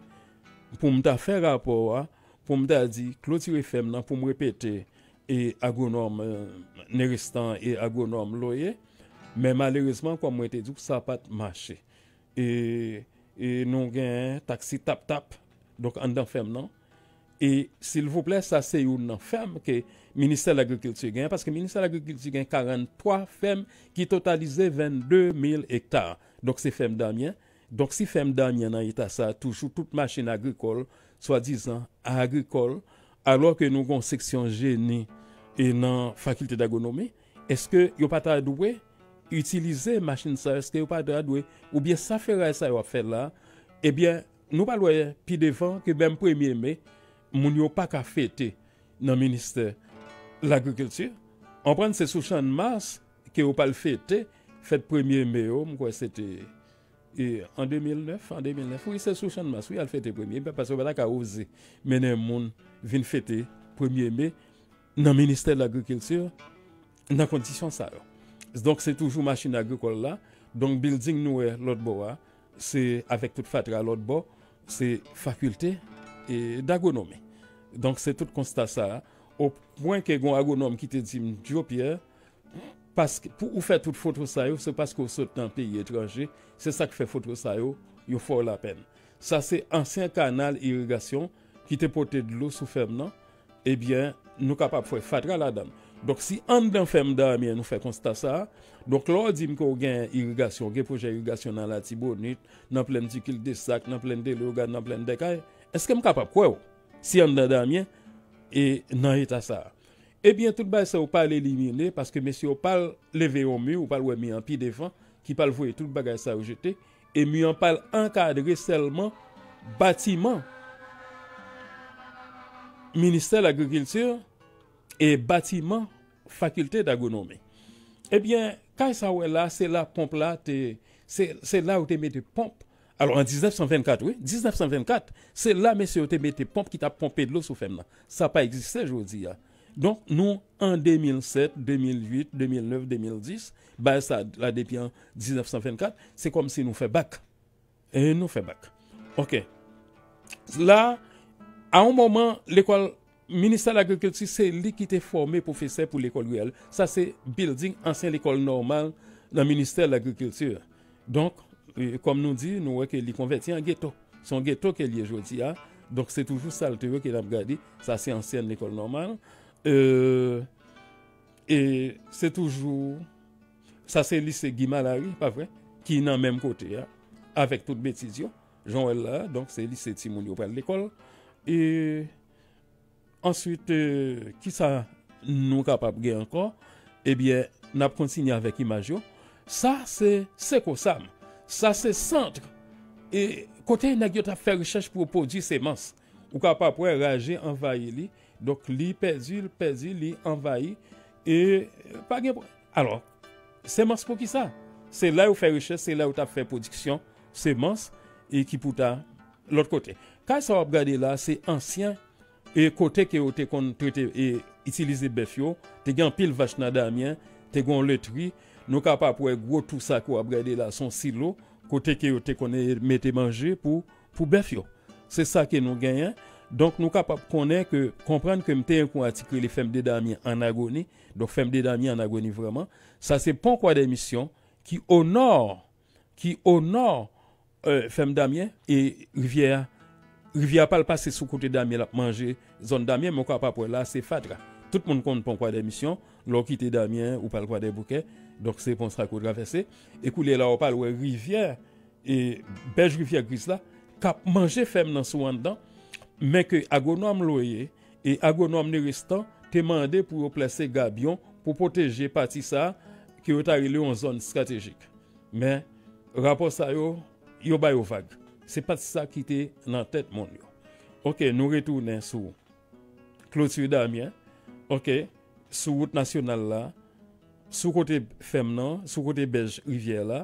pou m ta fè rapor wa, pou m ta di klotire fem nan pou m repete e agonom euh, nerestan e agonom loye, men malerizman kwa mwen te di pou sa pat mache. E, e nou gen taksi tap tap, dok an dan fem nan, E sil vouple sa se yon nan fem ke Ministèl Agrikulture gen, paske Ministèl Agrikulture gen 43 fem ki totalize 22.000 hektar. Dok se fem damyen, Donk si fem danyen nan ita sa, toujou tout machin agrikol, swa dizan agrikol, alor ke nou kon seksyon geni e nan fakilte d'agonomi, eske yo pata adwe, utilize machin sa, eske yo pata adwe, ou bien sa fera sa yo a fe la, ebyen nou palwe pi devan ke bem premye me, moun yo pa ka fete nan minister l'agrikulture, anpren se sou chan mas, ke yo pal fete, fete premye me yo, mkwa se te... et en 2009, en 2009, oui, c'est sous champ oui, elle fête 1er mai, parce que pas qu'à oser mener moun vinn fêter 1er mai dans le ministère de l'agriculture dans condition ça. Donc c'est toujours machine agricole là. Donc building nous l'autre bord, hein. c'est avec toute fatra l'autre bord, c'est faculté d'agronomie. Donc c'est tout constat ça. hein. Au point que un agronome qui te dit Joe Pierre Paske, pou ou fè tout foto sa yo, se paske ou sot nan peyi etranje, se sa k fè foto sa yo, yo for la pen. Sa se ansyen kanal irrigasyon ki te pote d'lo sou fem nan, ebyen eh nou kapap fwe fatra la dam. Dok si an den fem dam ya nou fè konsta sa, dok lor di mko gen irrigasyon, gen proje irrigasyon nan la tibonit, nan plen dikil de sak, nan plen de logan, nan plen de kay, eske m kapap kwe ou? Si an den dam ya, e nan ita sa a. Ebyen, tout bay sa ou pa l'elimine, paske mesye ou pa leve ou mu, ou pa lwe mi an pi defan, ki pa lvoye tout bagay sa ou jete, e mi an pa l'enkadre selman batiman. Ministèl agrikulture e batiman fakultè d'agonome. Ebyen, kaj sa ou e la, se la pompe la, se la ou te mette pompe. Alors, en 1924, oui, 1924, se la mesye ou te mette pompe ki ta pompe de l'eau sou fem la. Sa pa eksiste, jwou di ya. Donc, nous, en 2007, 2008, 2009, 2010, bah, ça, là, depuis en 1924, c'est comme si nous fait bac. Et nous fait bac. OK. Là, à un moment, l'école ministère de l'Agriculture, c'est lui qui était formé professeur pour l'école ruelle. Ça, c'est building, ancien l'école normale le ministère de l'Agriculture. Donc, euh, comme nous dit, nous voyons qu'il est converti en ghetto. Son ghetto qu'il est aujourd'hui. hein. Donc, c'est toujours ça le qu'il a regardé. Ça, c'est ancienne l'école normale. Euh, et c'est toujours, ça c'est lycée Guy Malary, pas vrai, qui est dans le même côté, hein, avec toute bêtise. Yo. Jean El là, donc c'est lycée Timoun près de l'école. Et ensuite, euh, qui ça nous capable de encore Eh bien, n'a continué avec Imagio. Ça, c'est Sekosam. Ça, c'est centre. Et côté, nous avons fait recherche pour produire semences. Ou capable pour rager, envahir Dok li pezi, li pezi, li envayi. E euh, pa gen... Alors, semans pou ki sa? Se la ou fe riches, se la ou ta fe prodiksyon, semans, e ki pou ta l'ot kote. Kaj sa wap gade la, se ansyen, e kote ke ou te kon trete e itilize bef yo, te gen pil vachna damyen, te gon letri, nou ka pa pou e gwo tout sa ko wap gade la son silo, kote ke ou te kon e mette manje pou, pou bef yo. Se sa ke nou genyen, Donk nou kapap konen ke, komprenn ke mte yon kon atikre le femde dami an agoni, donk femde dami an agoni vreman, sa se pon kwa de misyon ki onor, ki onor euh, femde dami e rivyer, rivyer pal pase sou kote dami la manje, zon dami mwen kapap wè la se fatra. Tout moun kon pon kwa de misyon, lò kite dami ou pal kwa de bouke, donk se pon sra kou travesse, e kou lè la wè pal wè rivyer, e bej rivyer gris la, kap manje fem nan sou an dan, men ke agonom loye e agonom ne restan te mande pou yo plase Gabion pou poteje pati sa ki yo tarile yon zon strategik. Men, rapor sa yo, yo bayo vag. Se pati sa ki te nan tet moun yo. Ok, nou retounen sou Clotilde Damien, ok, sou route nasyonal la, sou kote fem nan, sou kote bej rivye la,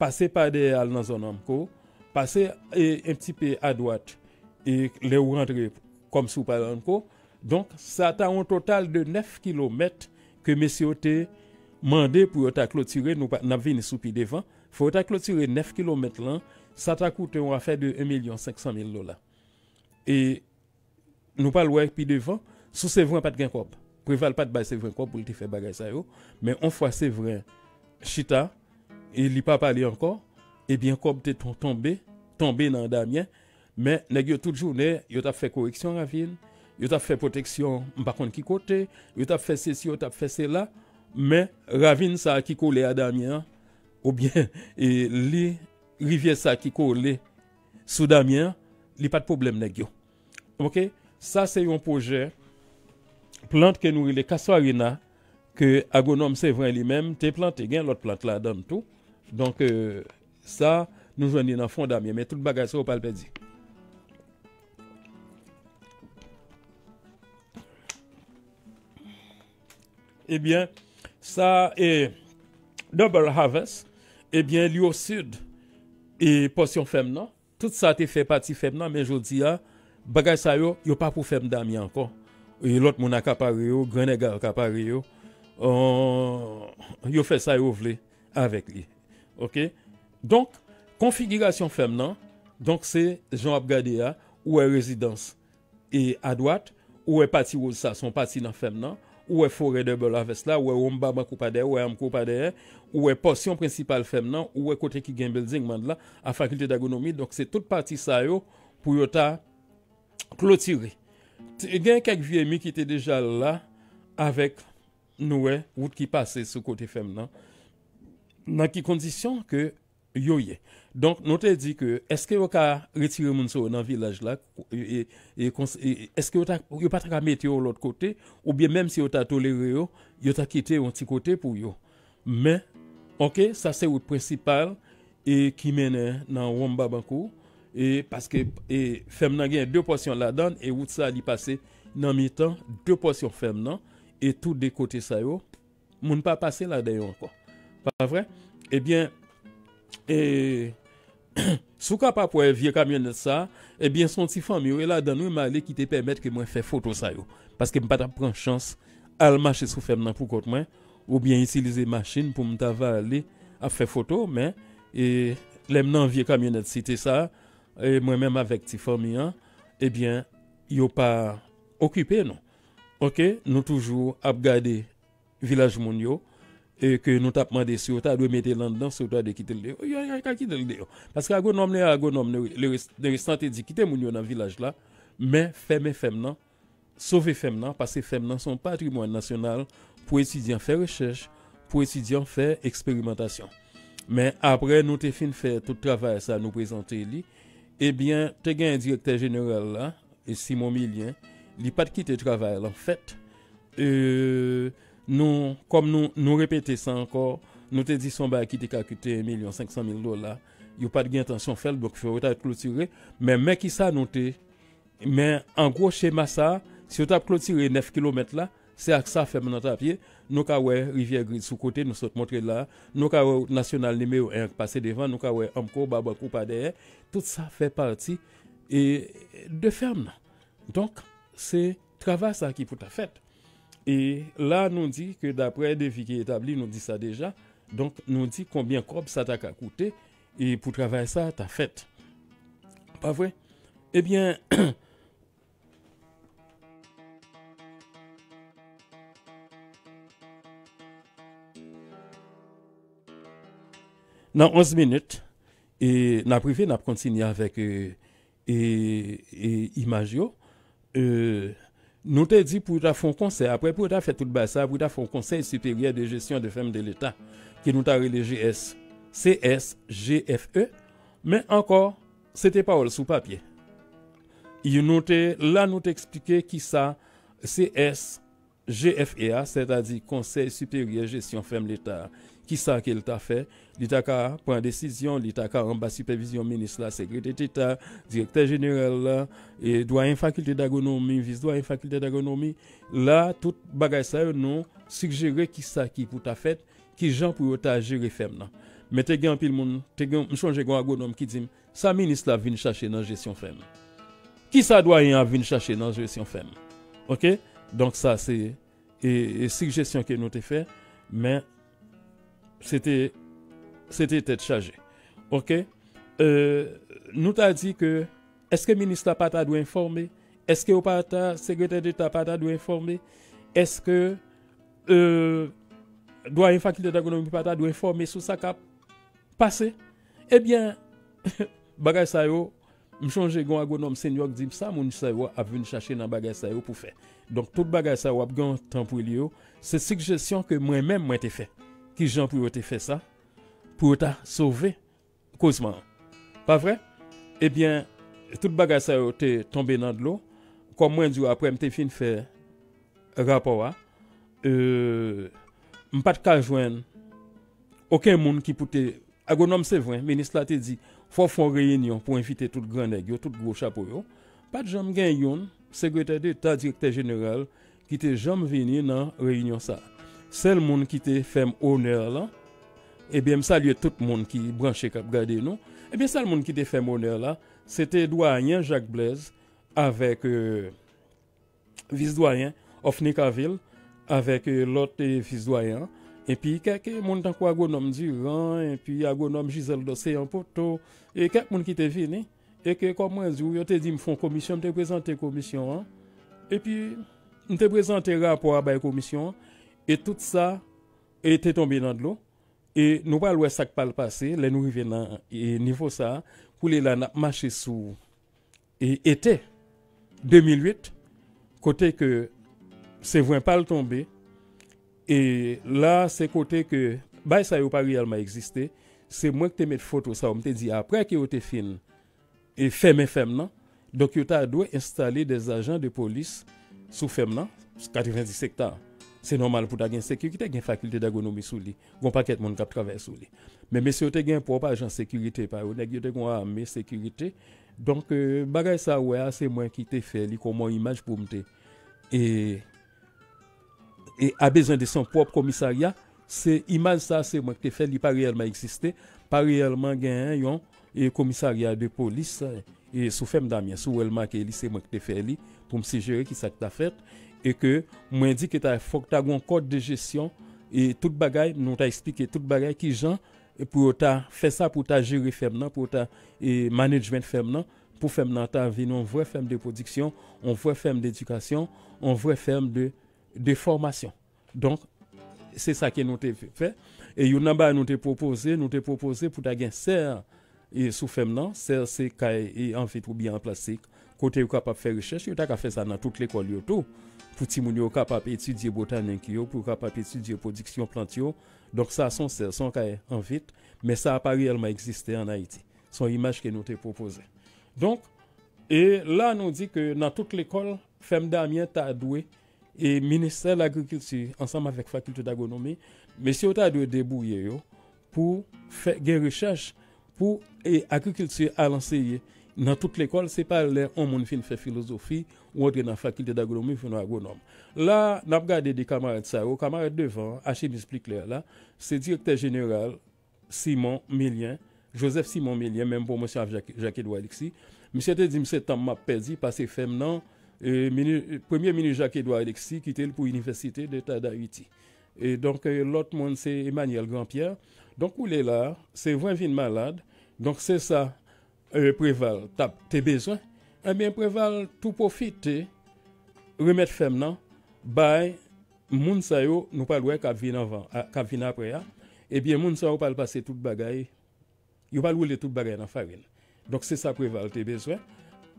pase pa de al nan zon amko, pase e, e, e mtipe a dwat, e le ou rentre kom sou palanko. Donk, sa ta an total de 9 kilometre ke mesyo te mande pou yo ta klotire nou na vini sou pi devan. Fou yo ta klotire 9 kilometre lan, sa ta koute yon afe de 1,500,000 lola. E nou pal wèk pi devan, sou se vwen pat gen kop. Preval pat bay se vwen kop pou li te fe bagay sa yo. Men on fwa se vwen chita, e li pa pale ankor, ebyen kop te ton tombe, tombe nan damyen, Damien, mais nèg yo toute journée, yo t'a fait correction à ville, t'a fait protection, par contre qui côté, fait ceci, yo t'a fait cela, mais ravine ça qui collé à Damien? Ou bien et li rivière ça qui collé sous Damien, li pas de problème nèg. OK? Ça c'est un projet plante que nous les Cassoarina que agronome c'est vrai lui-même, t'es planté gain l'autre plante là donne tout. Donc euh, ça nous joignons dans fond d'amier mais tout bagage ça pas le. Eh ebyen, sa e double harvest, eh ebyen, li yo sud, e porsyon fem nan, tout sa te fe pati fem nan, men jodi ya, bagay sa yo, yo pa pou fem dami ankon, e lot moun akapare yo, grenega akapare yo, on, yo fe sa yo vle, avek li, ok, donk, konfigurasyon fem nan, donk se, jan ap gade ya, ou e rezidans, e a dwat, ou e pati ou sa, son pati nan fem nan, Ouwe fore de bel aves la, ouwe omba man koupade, ouwe am koupade, ouwe porsyon prinsipal fem nan, ouwe kote ki gen building man la, a fakulte d'agonomi. Donk se tout parti sa yo pou yo ta klotiri. Gen kak viemi ki te deja la, avek nouwe wout ki pase sou kote fem nan. Nan ki kondisyon ke quelles conditions que yo y est. Donc, nous te dit que, est-ce que vous avez retiré moun so dans le village là, est-ce que vous pas tra mettre de l'autre côté, ou bien même si vous avez toléré yo, vous avez quitté un petit côté pour yo. Mais, ok, ça c'est route principale, et qui mène dans Wamba Bankou, et parce que, et, femme deux portions là-dedans, et route ça li passé dans mi-temps, deux portions femme et tout des côtés ça yo, moun pas passer là-dedans encore. Pas vrai? Eh bien, E, sou ka pa pou evye kamyonet sa, ebyen son ti fami yo e la dan nou e ma ale ki te pemet ke mwen fe foto sa yo. Paske m pata pran chans al mache sou fem nan pou kote mwen, ou bien itilize masin pou m tava ale a fe foto, men, e, lem nan vie kamyonet si te sa, e, mwen menm avek ti fami an, ebyen yo pa okupe nou. Ok, nou toujou ap gade vilaj moun yo, et que nous t'avons demandé si vous doit mettre là-dedans, si de quitter le dehors. Il y a quitter le dehors. Parce qu'agronome, agronome, le restant dit quitter mon dans le village là, mais fermez femme sauver femme parce que femme non son patrimoine national pour étudier faire recherche, pour étudier faire expérimentation. Mais après, nous avons fini faire tout le travail, ça nous présenter lui. Eh bien, tu as un directeur général là, Simon Milien, il n'a pas quitté le travail en fait. Euh, nous, comme nous, nous répétons ça encore, nous te disons bah, qui t'a coûté 1 500 000 dollars. Il n'y a pas de intention de faire, donc il faut clôturer. Mais, mais qui ça nous Mais en gros, schéma ça, si on a clôturé 9 km là, c'est à ça fait notre pied. Nous avons rivière grise sous côté, nous sommes montré là. Nous avons national numéro 1 passé devant, nous avons encore Babakou pas derrière. Tout ça fait partie et de ferme. Donc, c'est travail ça qui peut être fait. Et là, nous dit que d'après défi qui est établi, nous dit ça déjà. Donc, nous dit combien cob ça t'a coûté et pour travailler ça, t'as fait. Pas vrai? Eh bien, dans 11 minutes, et n'a privé, n'a continué avec euh, et, et Imagio. Euh, nous te dit pour ta un conseil, après pour ta fait tout ça, pour ta un conseil supérieur de gestion de femmes de l'État, qui nous t'a le GS, CSGFE, mais encore, c'était pas sous papier. Il nous là, nous t'expliquer qui ça, CSGFEA, c'est-à-dire Conseil supérieur de gestion femmes de l'État, ki sa ke l ta fe, li ta ka pren desisyon, li ta ka anba supervision menis la, sekrete teta, direkter generel la, e doyen fakulte d'agonomi, vis doyen fakulte d'agonomi, la tout bagay sa yo nou, sugjere ki sa ki pou ta fet, ki jan pou yo ta jere fem nan. Men te gen pil moun, te gen mchonje gwa agonom ki dim, sa menis la vin chache nan jesyon fem. Ki sa doyen a vin chache nan jesyon fem. Ok? Donk sa se, e, e sugjesyon ke nou te fe, men, c'était tête chargée. OK? Euh, nous t'a dit que est-ce que le ministre pas doit informer? Est-ce que le secrétaire d'État pas doit informer? Est-ce que euh, doit une faculté d'économie pas doit informer sur ça qui a passé? Eh bien, bagay ça yo, m'changer gon agronome senior dit ça, mon ça yo a venu chercher dans bagay ça yo pour faire. Donc tout bagay ça yo a un temps pour lui. C'est suggestion que moi-même moi t'ai fait. ki jan pou yo te fe sa, pou yo ta sove kozman. Pa vre? Ebyen, tout bagay sa yo te tombe nan dlo, kom mwen diyo apre mte fin fe rapowa, euh, mpat ka jwen oken moun ki pou te, agonom se vwen, menis la te di, fò fon reynyon pou invite tout gran neg yo, tout gwo chapo yo, pat jam gen yon, sekretè de ta direktè general, ki te jam vini nan reynyon sa. Sel moun ki te fem oner la, ebyen eh msalye tout moun ki branche kap gade nou, eh ebyen sel moun ki te fem oner la, se te doyen Jacques Blaise avek euh, visdoyen Ofnikaville, avek euh, lot visdoyen, epi keke moun tanko agonom Duran, epi agonom Giselle Dosseyan Poto, e kek moun ki te vini, e ke komwen ou yo te di m fon komisyon, m te prezante komisyon epi m te prezante rapor abay komisyon an, Et tout sa, ete tombe nan dlo. E nou pal wè sak pal pase, lè nou rive nan e nivou sa, pou lè la nap mache sou. E ete, 2008, kote ke se vwen pal tombe, e la se kote ke, bay sa yo pa realman eksiste, se mwen ke te met foto sa, mwen te di apre ki yo te fin, e feme fem nan, donk yo ta adwe installe des ajan de polis sou fem nan, 90 hektar. Se normal pou ta gen sekurite gen fakulte d'agonomi sou li. Gon paket moun kap traver sou li. Men mesye yo te gen prop ajan sekurite pa yo. Neg yo te kon ame sekurite. Donk euh, bagay sa wè ah, a se mwen ki te fè li kon mwen imaj pou mte. E, e a bezan de son prop komisarya. Se imaj sa se mwen ki te fè li pa reyelman eksiste. Pa reyelman gen yon e komisarya de polis. E sou fèm damyen sou wèlman ke li se mwen ki te fè li. Pou msejere ki sa ki ta fèt. E. e ke mwen di ki ta fok ta gwen kote de jesyon e tout bagay, nou ta eksplike tout bagay ki jan e pou ta fe sa pou ta jiri fem nan, pou ta e management fem nan, pou fem nan ta vi nou an vwe fem de prodiksyon, an vwe fem de edukasyon, an vwe fem de, de formasyon. Donk, se sa ke nou te fe, e yon nan ba nou te propose, nou te propose pou ta gen ser non, e sou fem nan, ser se ka e anfit ou bi an plastik, kote yon kapap fe rechèche, yon ta ka fe sa nan tout l'ekol yo tou, pou ti moun yo kapap etudye botanen ki yo, pou kapap etudye prodiksyon plant yo. Donk sa son sel, son ka en vit, men sa a pa riyelman eksiste an Haiti. Son imaj ke nou te propose. Donk, e la nou di ke nan tout l'ekol, Fem Damien ta adwe, e Ministèl Agrikulture, ansam avèk Fakulte d'Agonomi, mesyo ta adwe debouye yo, pou gen rechèche, pou e agrikulture alanseye. Nan tout l'ekol, se pa lè an moun fin fè filosofi, ou an tre nan Fakulte d'Agonomi, foun agonom. La, nap gade de kamaret sa yo, kamaret devan, Hachim explique lè la, se direkter general Simon Millien, Joseph Simon Millien, menm pou monsi av Jacques-Edouard Alexis, msye te di mse tam map pedi, pase fem nan, premier mini Jacques-Edouard Alexis, ki tel pou Université d'Etat d'Haïti. Et donc, l'autre monde, c'est Emmanuel Grand-Pierre. Donc, ou lè la, se vwen vin malade, donc se sa, preval, tap, te bezwen, e ben preval, tout profite, remet fem nan, bay moun sa yo nou pal wè kap vin apre ya, ebyen moun sa yo pal pase tout bagay, yo pal wè tout bagay nan farin. Donk se sa preval te bezwen.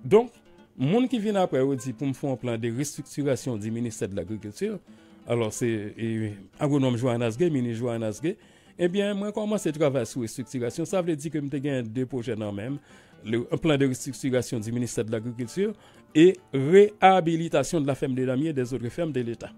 Donk, moun ki vin apre yo di pou m plan de restrukturasyon di Ministè de l'Agriculture, alor se agonom Joan Asge, Mini Joan Asge, Eh Ebyen, mwen komanse travay sou restrukturasyon. Sa vle di ke mte gen de proje nan menm. Un plan de restrukturasyon di Ministère de l'Agriculture e rehabilitasyon de la ferme de Damier et des autres fermes de l'État.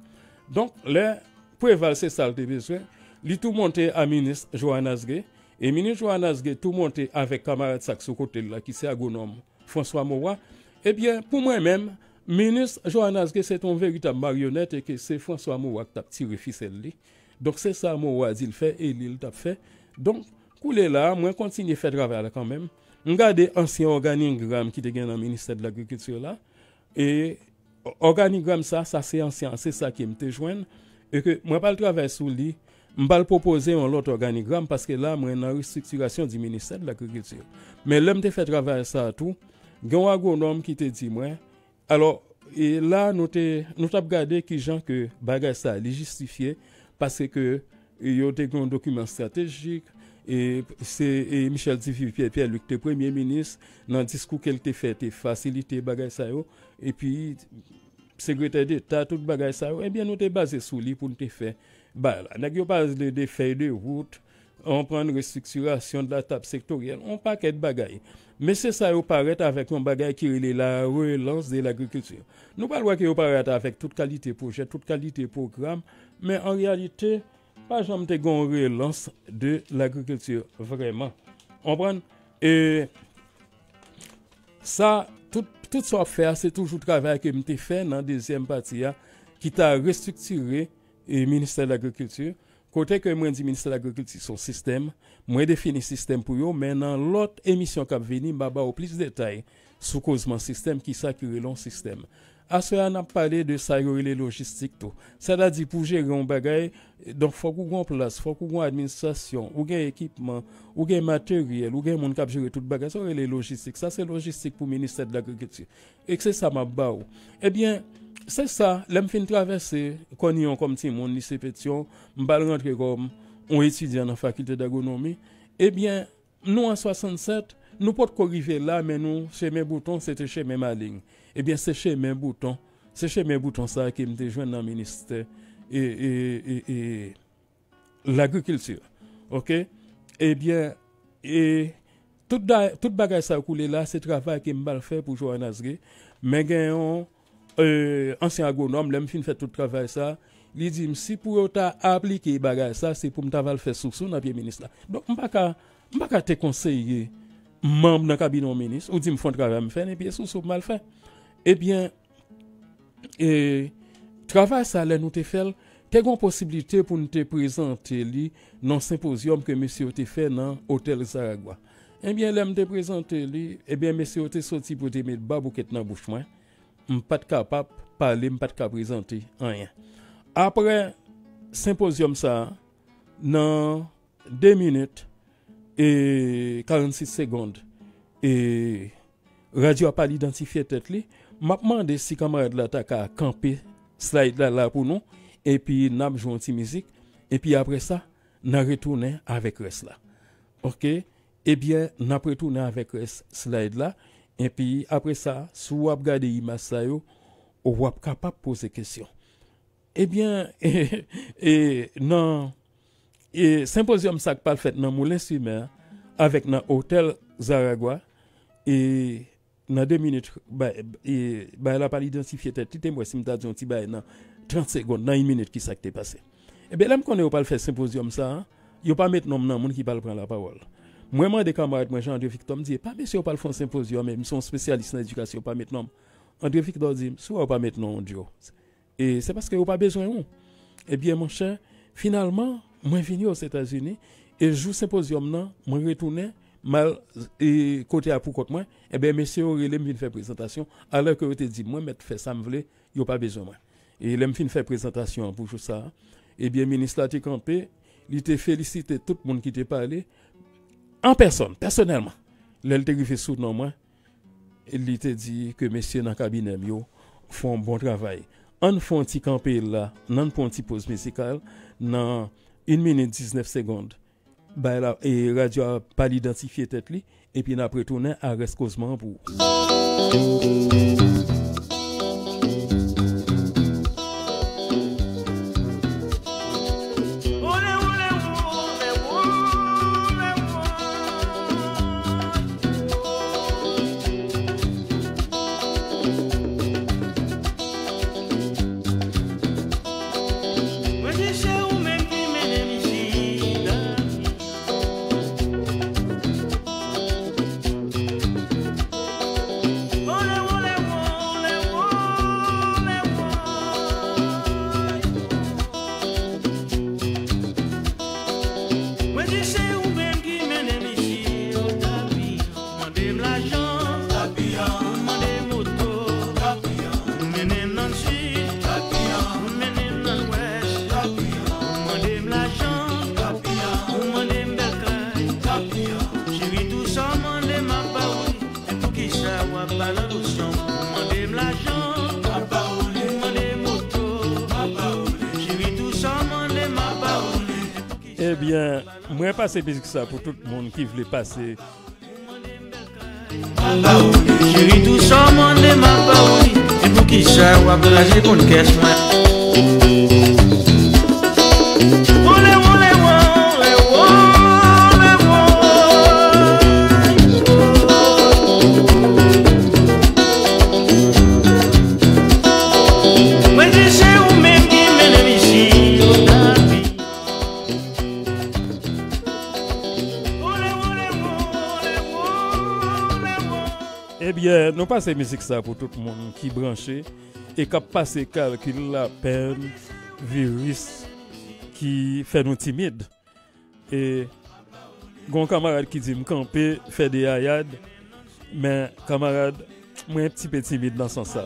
Donk, le pou evalse sa lte bezwen, li tou monte a Ministre Johan Asgre. E Ministre Johan Asgre tou monte avek kamarade sak sou kote la ki se agonom François Moroy. Ebyen, eh pou mwen menm, Ministre Johan Asgre se ton veritab marionette e ke se François Moroy tap tire fisel li. Donk se sa mwen wazil fe, e li l tap fe. Donk, koule la, mwen kontinye fe travay la kanmem. Ngade ansyen organigram ki te gen nan Ministè de l'Agriculture la. E organigram sa, sa se ansyen, se sa ki mte jwen. E ke mwen pal travay sou li, mbal propose yon lot organigram paske la mwen nan restrukturasyon di Ministè de l'Agriculture. Men lèm te fe travay sa tou, gen wagonom ki te di mwen. Alors, e la nou, te, nou tap gade ki jan ke bagay sa li justifiye. Pase ke yo te kon dokumen strategik, e, e Michel Divi Pierre-Luc te premier ministre nan diskou kel te fe, te fasilite bagay sa yo, e pi sekretè de ta tout bagay sa yo, ebyen nou te base sou li pou nou te fe. Ba la, nag yo base de, de fey de route, an pren restrukturasyon de la tap sektoriyel, an paket bagay. Men se sa yo paret avèk an bagay ki rile la relans de l'agrikultur. Nou pal wak yo paret avèk tout kalite proje, tout kalite program, men an realite, pa jom te gon relans de l'agrikultur, vreman. Ompran? E, sa, tout, tout sa fè, se toujou travèl ke mte fè nan dezyem pati ya, ki ta restrukture e Ministè l'Agrikulture, kote ke mwen di Ministè l'Agrikulture son sistem, mwen defini sistem pou yo, men nan lot emisyon kap veni, mba ba ou plis detay, sou kozman sistem ki sa ki relon sistem. Aswe an ap pale de sa yo le logistik tou. Sa da di pou jere yon bagay, donk fok ou gwen plas, fok ou gwen administrasyon, ou gen ekipman, ou gen materyel, ou gen moun kap jere tout bagay, sa yo le logistik. Sa se logistik pou Ministè de l'Agriculture. Ek se sa ma ba ou. Eh ebyen, se sa, lem fin travesse, kon yon kom ti moun lise petyon, mbal rentre kom, on etudyan nan fakilte d'agonomi, ebyen, eh nou an 67, nou pot korive la men nou, che men bouton, se te che men maling. Bien, c'est chez mes boutons, c'est chez mes boutons ça qui me joint dans le ministère et, et, et, l'agriculture. OK? Eh bien, et tout, tout bagage ça coulé là, c'est travail que me fait pour Johannes Mais gagnons euh, ancien agronome, l'aime fin fait tout travail ça, il dit si pour ta appliquer bagage ça, c'est pour m'ta faire sous sous dans ministre là. Donc m'pa ka m'pa ka te membre dans cabinet ministre ou dit me font travail me faire et puis sous sous mal fait. ebyen, e, travay sa lè nou te fel, te gon posibilite pou nou te prezante li nan symposium ke mèsi yo te fe nan Hotel Zaragwa. Ebyen, lè m te prezante li, ebyen, mèsi yo te soti pou te met babou ket nan bouchman, m pat kapap pale, m pat kap prezante, anyen. Apre, symposium sa, nan 2 minute e 46 segonde, e radyo a pal identifiye tet li, map mande si kamarade la ta ka kampe slide la la pou nou, epi nap joun ti mizik, epi apre sa, nan retounen avek res la. Ok, ebyen nap retounen avek res slide la, epi apre sa, sou wap gade ima sa yo, ou wap kapap pose kesyon. Ebyen, e, e, nan, e, sempozyom sak pal fet nan Moulin-sur-Mer, avek nan Hotel Zaragua, e, dans deux minutes bah et bah elle a pas identifié tête tout moi si m'ta dit un petit dans 30 secondes dans une minute qui qui passé. Eh bien là me connais pas le faire symposium ça, hein? yo pas mettre nom nan moun qui parle prendre la parole. Moi, des camarades, moi, Jean-André Victor me dit, pas monsieur, pas le fond symposium, mais ils sont spécialistes en éducation, pas maintenant. André Victor dit, soit pas maintenant, Dieu. Et c'est parce que vous pas besoin. Eh bien, mon cher, finalement, moi, venu aux États-Unis, et je joue symposium, non, moi, retourné, mal, et côté à pour côté moi, eh bien, monsieur Aurélie me fait présentation, alors que te dit, moi, mettre fait ça, me voulait, il pas besoin, moi. Et il me fait présentation pour tout ça. Eh bien, ministre a campé, il t'a félicité tout le monde qui t'a parlé, en personne, personnellement, l'elle te fait sous moi, il te dit que messieurs dans cabinet font un bon travail. On fait un petit campé là, on fait un petit pause musicale, dans 1 minute 19 secondes. Bah, et radio a pas l'identifié tête et puis on a retourné à rescosement passer plus que ça pour tout le monde qui voulait passer. Chérie, tout ça, mon ma Et pour qui ça, ou à qu'on caisse, moi. nous passons nou pase mizik sa pou tout moun ki branche e kap pase kalkil la pen virus ki fè nou timid e gon kamarad ki di mkampe fè de ayad men kamarad mwen pti pe timid nan san sa.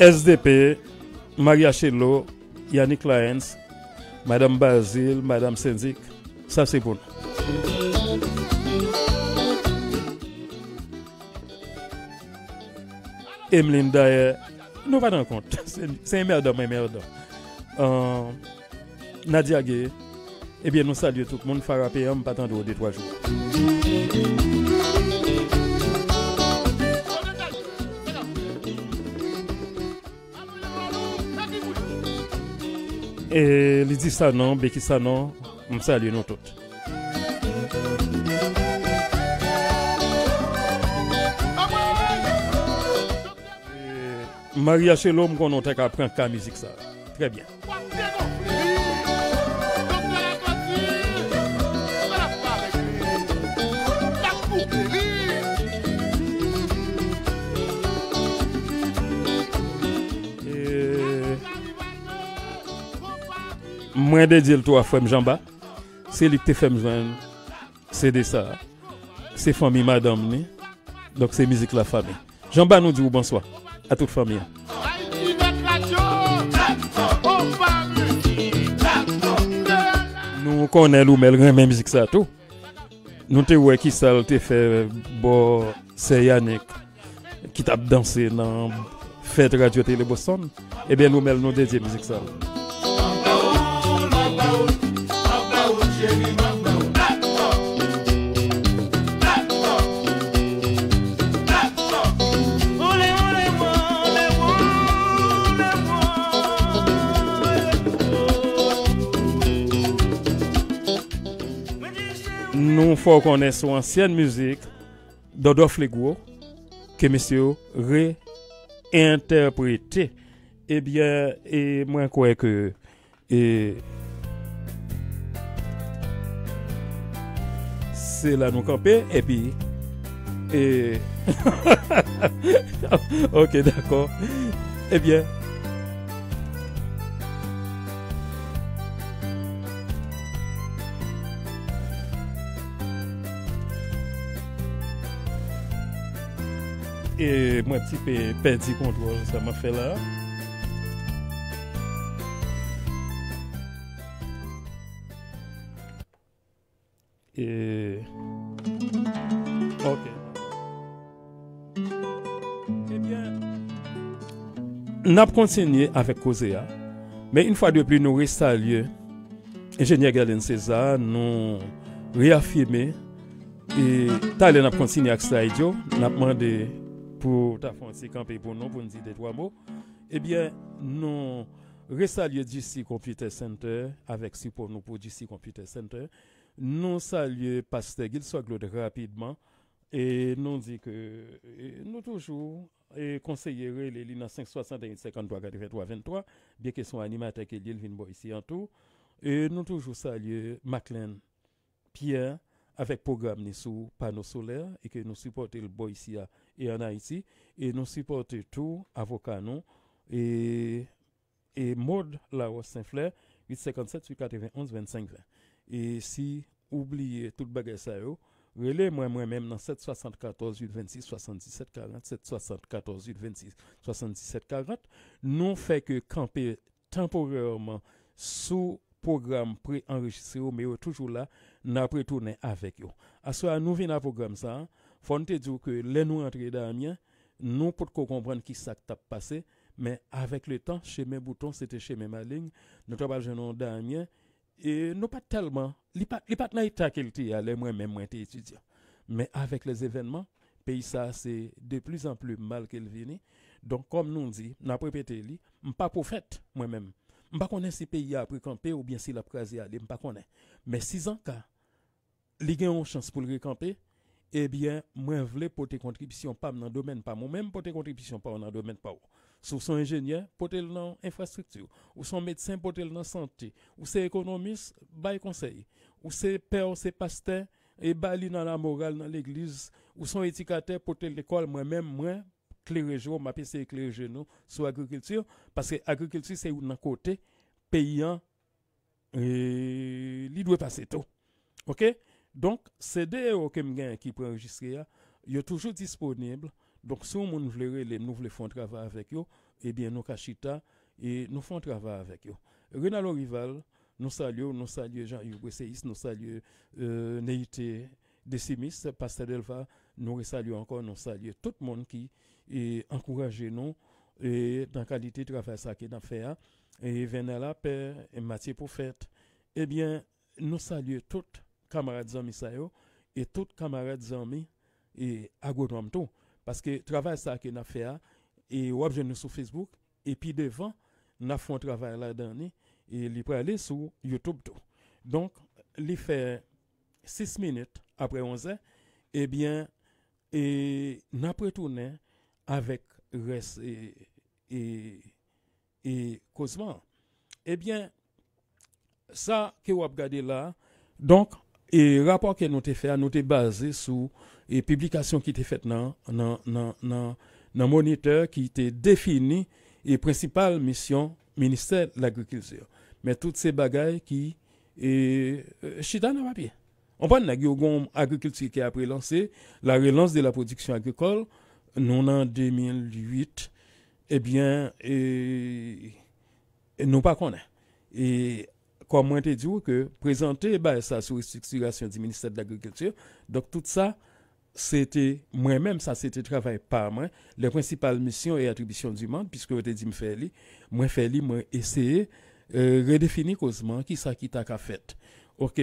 SDP, Maria Chelo, Yannick Lyons, Madame Basile, Madame Sendik, ça c'est bon. Emeline Daye, nous pas dans compte. C'est un merde, un merde. Euh, Nadia Gay, eh bien nous saluons tout le monde, Farah PM, pas attendre deux, trois jours. E li di sa nan, beki sa nan, msa li nou tout. E, Maria Chelom konon tek apren ka mizik sa. Très bien. Moi dédié le toi frère Jamba. C'est lui qui te fait me. C'est de ça. C'est famille madame ni. Donc c'est musique la famille. Jamba nous dit bonsoir à toute famille. Nous connaissons mais même musique ça tout. Nous te ouais qui ça te fait bon c'est Yannick qui t'a dansé dans fête radio télé Boston. Eh bien nous mêlons nous dédié musique ça. Nous faut connaître son ancienne musique d'Odolphe Legour que monsieur réinterprété. Eh bien, et moi, je crois que et se la nou kampe, e pi, e, ok, d'akor, e eh bien, e mwen ti pe perdi kontrol sa ma fe la, E... Ok. Ebyen, eh nap kontinye avèk koze ya. Men yon fwa depli nou restalye enjenye Galen César, nou reafime e talen nap kontinye ak sa idyo, nap mande pou ta fonsi kampe pou nou pou nzi detwa mou. Ebyen, eh nou restalye GC Computer Center avèk si pou nou pou GC Computer Center. Nous saluer Pasteur Gilles Claude rapidement. Et nous dit que nous toujours et conseiller les lignes 561 53 83 23 bien que son animateur qui est vient ici en tout. Et nous toujours saluer Maclean Pierre avec programme ni sous panneau solaire et que nous supportons le boy ici et en Haïti. Et nous supportons tout avocat nous et et mode la Saint-Flair 857 891 25 20 et si oubliez tout bagage ça yo relais moi moi même dans 774 826 77 40 774 826 77 40 nous fait que camper temporairement sous programme pré-enregistré mais yo toujours là n'a retourner avec eux. À ce nous venons programme ça, faut nous te dire que les nous entrer dans mien, nous pour comprendre qui ça passé, mais avec le temps, chez mes boutons, c'était chez mes malignes, nous travaillons dans mien et nous pas tellement, li pas pas dans état qu'il était allé moi même moi était étudiant. Mais avec les événements, pays ça c'est de plus en plus mal qu'elle vient. Donc comme nous dit, n'a répété li, pas prophète moi-même. M'pas connais si pays a pris camper ou bien s'il a crasé aller, m'pas connais. Mais si en cas li gen une chance pour le recamper, eh bien, moi voulais porter contribution pas dans le domaine pas moi-même porter contribution pas dans le domaine pas. Si vous êtes ingénieur, porter dans infrastructure, ou son médecin porter dans santé, ou c'est économiste, bail conseil, ou c'est père, c'est pasteur et bali dans la morale dans l'église, ou son éducateur porter l'école moi-même moi jour, m'a c'est éclairer nous sur l'agriculture parce que l'agriculture c'est un côté payant et il doit passer tout. OK? Donc c'est des que qui peut enregistrer il est toujours disponible. Donc si on les nous voulons faire un travail avec eux, eh bien nous cachita et nous faisons un travail avec eux. Renalo Rival, nous saluons, nous saluons Jean-Yves nous saluons euh, Neité Décimis, Pasteur Delva, nous saluons encore, nous saluons tout le monde qui et encourager nous et dans la qualité de travail ça qui est fait et venez là père et Mathieu prophète eh bien nous saluons tous camarades amis et tous camarades amis et agronome tout parce que travail ça qui a fait hein, et ou nous sur Facebook et puis devant nous fait un travail là-dedans et aller sur YouTube tout. Donc il fait 6 minutes après 11 heures eh bien et nous retourné avec reste et, et, et Eh bien, ça que vous regardez là, donc, et rapport que nous avons fait, nous avons basé sur les publications qui étaient faites dans le moniteur qui était défini et principale mission ministère de l'agriculture. Mais toutes ces bagailles qui et euh, chita dans papier. On parle de l'agriculture qui a après lancé la relance de la production agricole nous en 2008, eh bien, et, nous pas connaît. Et comme moi te dit que présenter bah, ça sur structuration du ministère de l'Agriculture, donc tout ça, c'était moi-même, ça c'était travail par moi, les principales missions et attributions du monde, puisque je te dit me faire moi faire essayer euh, redéfinir causement qui ça qui t'a fait. OK?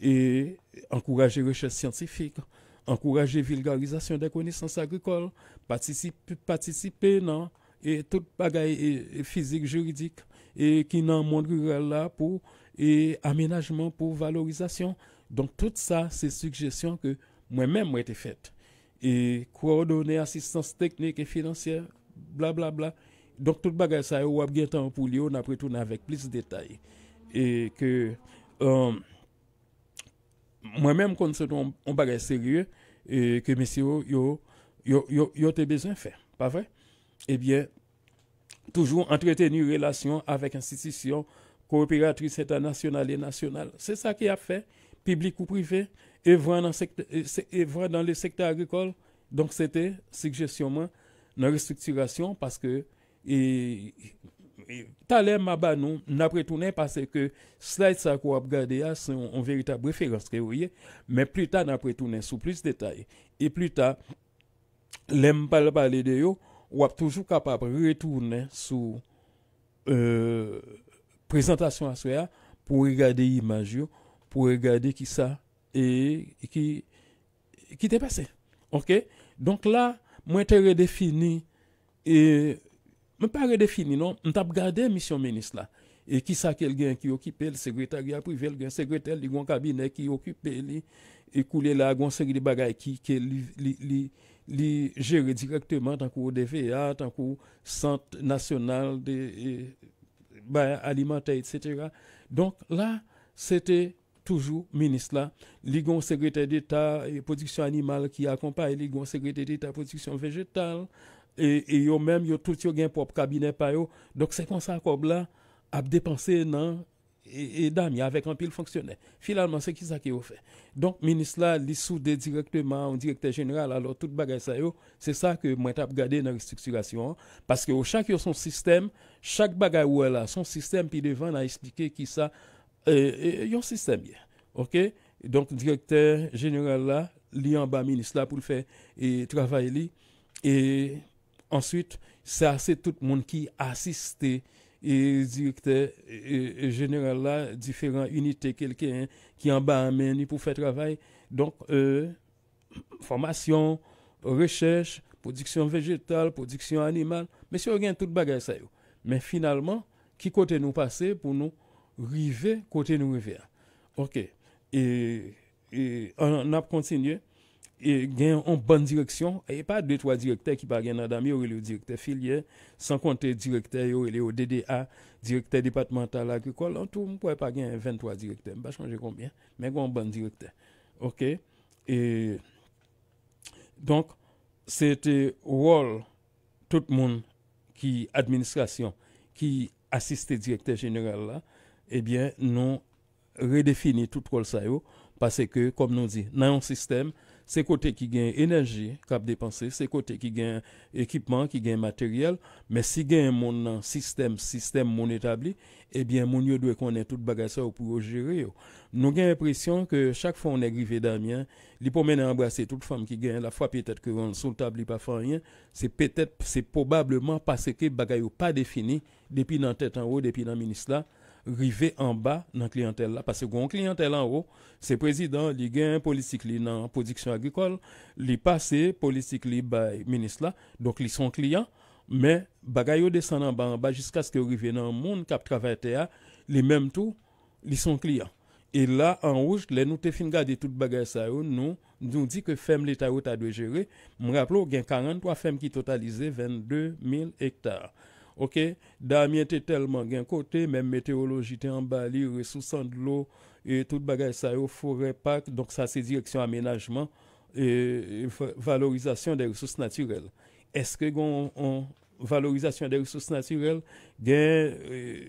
Et encourager recherche scientifique, encourager vulgarisation des connaissances agricoles, participer, participer non, et tout bagaille physique, juridique, et qui dans le monde rural là pour et aménagement pour valorisation. Donc tout ça, c'est suggestions que moi-même moi été faites. Et coordonner assistance technique et financière, blablabla. Bla, bla. Donc tout bagaille ça, ou bien temps pour lui, on après tout avec plus de détails. Et que euh, moi-même, quand c'est un, bagage sérieux, et que messieurs, yo, yo, yo, yo, besoin de faire. Pas vrai? Eh bien, toujours entretenir relation avec institutions coopératrices internationales et nationales. C'est ça qui a fait, public ou privé, et voir dans, dans le secteur agricole. Donc, c'était suggestion dans la restructuration parce que et, et talè maba nou, nan pretounen pase ke slide sa kwa ap gade ya, se yon veritab referans ke ouye, men pli ta nan pretounen sou plis detay. E pli ta, lem pal pale de yo, wap toujou kapap retounen sou euh, prezentasyon aswe a ah, pou regade imaj yo, pou regade ki sa e ki te pase. Ok? Donk la, mwen te redefini e Je pas redéfini, non? Je pas regardé mission ministre là. Et qui ça quelqu'un qui occupe le secrétariat privé, le secrétaire, il un cabinet qui occupe, et couler là, une série de bagages qui, qui li, li, gère directement tant qu'au DVA, tant qu'au Centre national de bah, alimentaire, etc. Donc là, c'était Toujou, minis la, ligon sekretè d'Etat et produksyon animal ki akompaye ligon sekretè d'Etat produksyon vegetal, e yo mèm yo tout yo gen pop kabine pa yo, dok se konsan kob la ap depanse nan e dami avèk an pil fonksyonè. Filalman se ki sa ki yo fè. Donk minis la li soude direktman an direktè general alò tout bagay sa yo, se sa ke mwen tap gade nan restrukturasyon, paske yo chak yo son sistem, chak bagay wè la son sistem pi devan a esplike ki sa Euh, euh, yon sistem ye. Ok? Donk direkter general la, li an ba minis la pou l fè e travay li. E answit, sa se tout moun ki asiste e direkter e, euh, general la, diferant unitè kelken ki an ba amen li pou fè travay. Donk, e, formasyon, rechèche, production végétale, production animale, mais si on gagne tout bagage ça Mais finalement, qui côté nous passer pour nous river côté nous river. OK. Et, on a continué. Et gagne en bonne direction. Et pas deux trois directeurs qui pas gagne dans dami le directeur filière sans compter directeur yo le DDA directeur départemental agricole. En tout pourrait pas gagner 23 directeurs. Pas changer combien mais un bon directeur. OK. Et donc c'était rôle tout le monde qui administration qui assiste directeur général là ebyen eh nou redefini tout rol sa yo, pase ke, kom nou di, nan yon sistem, se kote ki gen enerji kap depanse, se kote ki gen ekipman, ki gen materyel, men si gen moun nan sistem, sistem moun etabli, ebyen eh moun yo dwe konen tout bagay sa ou pou yo jere yo. Nou gen impresyon ke chak fwa on e grive Damien, li pou men embrase tout fam ki gen, la fwa petet ke ron sou tabli pa fwa rien, se petet, se probableman pase ke bagay yo pa defini, depi nan tet an ou, depi nan minis la, rivé en bas dans clientèle parce que gon clientèle en haut c'est président li gain politique li dans production agricole li passé politique li ministre donc ils sont clients mais bagay yo descend en bas en bas jusqu'à ce que rivé dans monde cap travail terre les mêmes sont clients et là en rouge les nous te fin garder toute bagay nous nous dit que femme l'état yo ta gérer. Me rappelle gain 43 femmes qui totalisaient 22 000 hectares Ok, damyen te telman gen kote, men meteoroloji te an bali, resousan de lo, e tout bagay sa yo fore pak, donk sa se direksyon amenajman, e, e valorizasyon de resous naturel. Eske gon on, valorizasyon de resous naturel gen euh,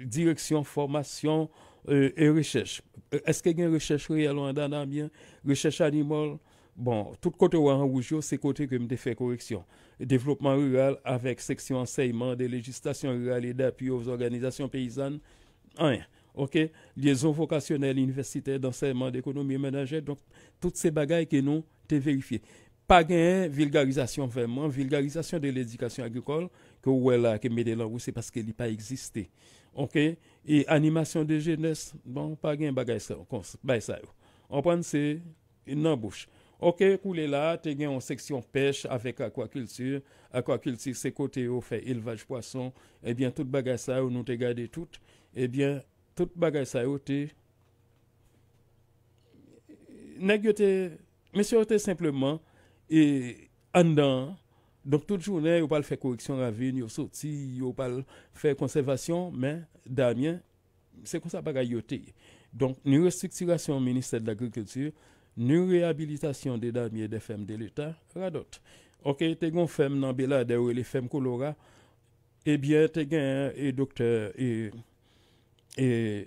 e, direksyon, formasyon e, euh, e rechèche. Eske euh, gen rechèche reyel an dan damyen, rechèche animal, bon tout côté ou c'est côté que me fait correction développement rural avec section enseignement des législations rurales et d'appui aux organisations paysannes. Rien. OK? Liaison vocationnelle universitaire d'enseignement d'économie ménagère. Donc, toutes ces bagailles que nous t'es vérifié. Pas gain vulgarisation vraiment, vulgarisation de l'éducation agricole que ouais là que mettez là c'est parce qu'elle n'a pas existé. OK? Et animation de jeunesse, bon pas gain bagaille ça. On prend c'est une embauche. Ok, koule la, te gen yon seksyon pech avèk akwakultur. Akwakultur se kote yo fè elvaj poason. Ebyen, eh tout bagay sa yo nou te gade tout. Eh Ebyen, tout bagay sa yo te... Nèk yo te... Mèsy yo te simplement e andan. Donk tout jounè yo pal fè koreksyon ravine, yo soti, yo pal fè konservasyon. Men, damyen, se kon sa bagay yo te. Donk, ni restrikturasyon minister de l'agrikultur... Nul réhabilitation des damiers des femmes de l'État, radot. Ok, te gon femme nan belade ou les femmes colora, eh bien, te gen et docteur et, et,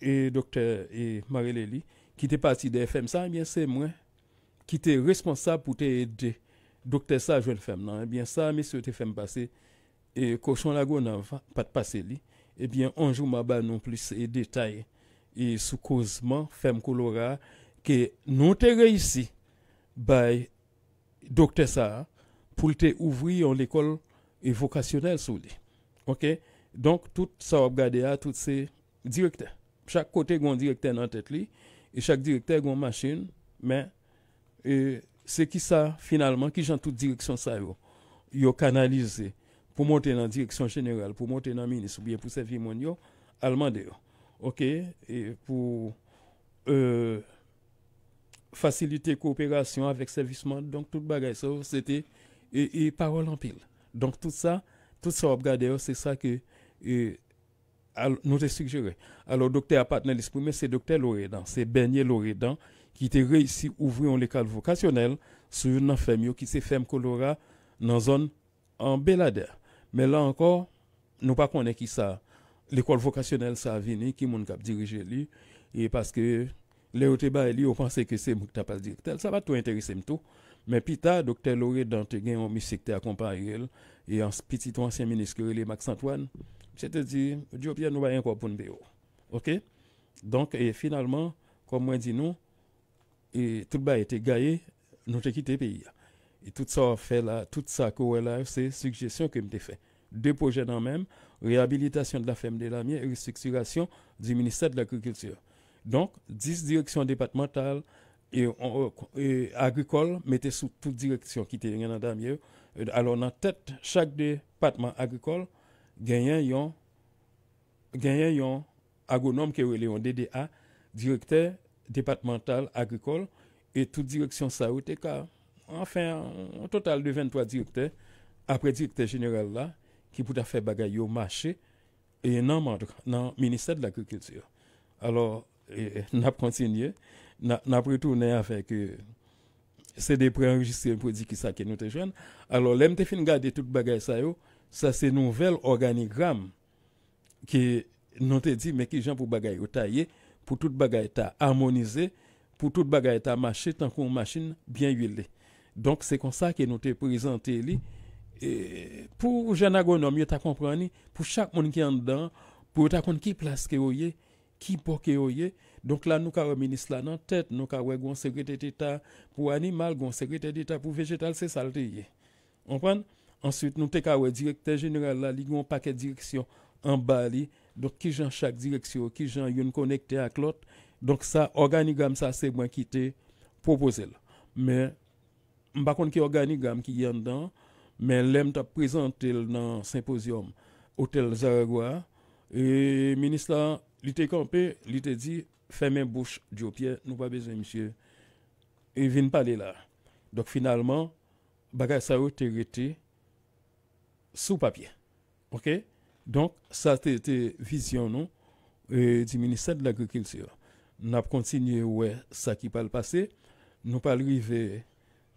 et docteur et Marie qui te parti des femmes ça, eh bien, c'est moi qui te responsable pour te aider. Docteur ça, jeune femme non, eh bien, ça, monsieur, te femme passer, et cochon la n'a pas de passer li, eh bien, un jour, ma non plus, et détail, et sous causement, femme colora, que nous te réussi by docteur ça pour te ouvrir l'école vocationnelle sous lui. OK? Donc tout ça va regarder à tous ces directeurs. Chaque côté un directeur dans tête li et chaque directeur une machine mais et c'est qui ça finalement qui j'en toute direction ça yo? Yo pour monter dans direction générale pour monter dans ministre ou bien pour servir mon yo allemand OK? Et pour euh, faciliter coopération avec servicement donc tout bagage ça c'était et, et parole en pile. Donc tout ça tout ça on regarde c'est ça que nous te suggéré. Alors docteur partenaire exprimé c'est docteur Loredan c'est Bernier Loredan qui te réussi à ouvrir un école vocationnel sur une ferme qui s'est ferme Colora dans zone en Belader. Mais là encore nous pas connaît qui ça l'école vocationnelle ça a venu qui moun kap diriger lui. Et parce que Le yo te ba e li yo panse ke se mouk tapas direktel. Sa va tou interese mtou. Men pita, doktor Loré Dante gen yon misekte akompany el. E yon pitit ansyen meniske rele Max Antoine. Se te di, diyo piya nou ba yon kopoun be yo. Ok? Donk, e finalman, kom mwen di nou, e tout ba ete gaye, nou te kite peyi ya. E tout sa fe la, tout sa kowe la, se sugjesyon ke mte fe. De proje nan men, rehabilitasyon de la femme de la miye, restrukturasyon du minister de l'agriculture. Donc, 10 directions départementales, et, on- et agricole mettait sous toute direction qui était dans Damier. Euh, Alors, dans tête, chaque département agricole, gagnait un agronome qui est un DDA, directeur départemental agricole, et toute direction ça enfin, un total de 23 directeurs, après directeur général là, qui peut faire bagaille au marché, et non, dans le ministère de l'Agriculture. Alors, n'a continué, n'a retourné avec euh, c'est des préenregistrés produits qui ça nous te. Alors, l'aime te fin garder toute bagaille ça yo, ça c'est nouvel organigramme qui nous dit mais qui gens pour bagaille yo taillé, pour toute bagaille ta harmonisé, pour toute bagaille ta marché tant qu'on machine bien huilée. Donc c'est comme ça que nous te présenté li et pour jeune agronome ta comprendre pour chaque monde qui est dedans pour ta qui place que qui pour que donc là nous ka ministre là dans tête. Nous ouais gon secrétaire d'état pour animal gon secrétaire d'état pour végétal c'est ça le ensuite nous ka ouais directeur général là li gon paquet direction en bas donc qui gens chaque direction qui gens yon connecté avec l'autre. Donc ça organigramme ça c'est moi qui t'ai proposé mais m'pa konn ki organigramme qui y en dedans mais l'aime t'a présenté dans symposium hôtel Zaragoza. Et ministre il était campé il était dit fermez bouche Dieu nous pas besoin monsieur. Et vient parler là donc finalement bagay ça a été sous papier OK? Donc ça c'était vision non euh, du ministère de l'agriculture. N'a continué ouais ça qui pas le passé nous pas arrivé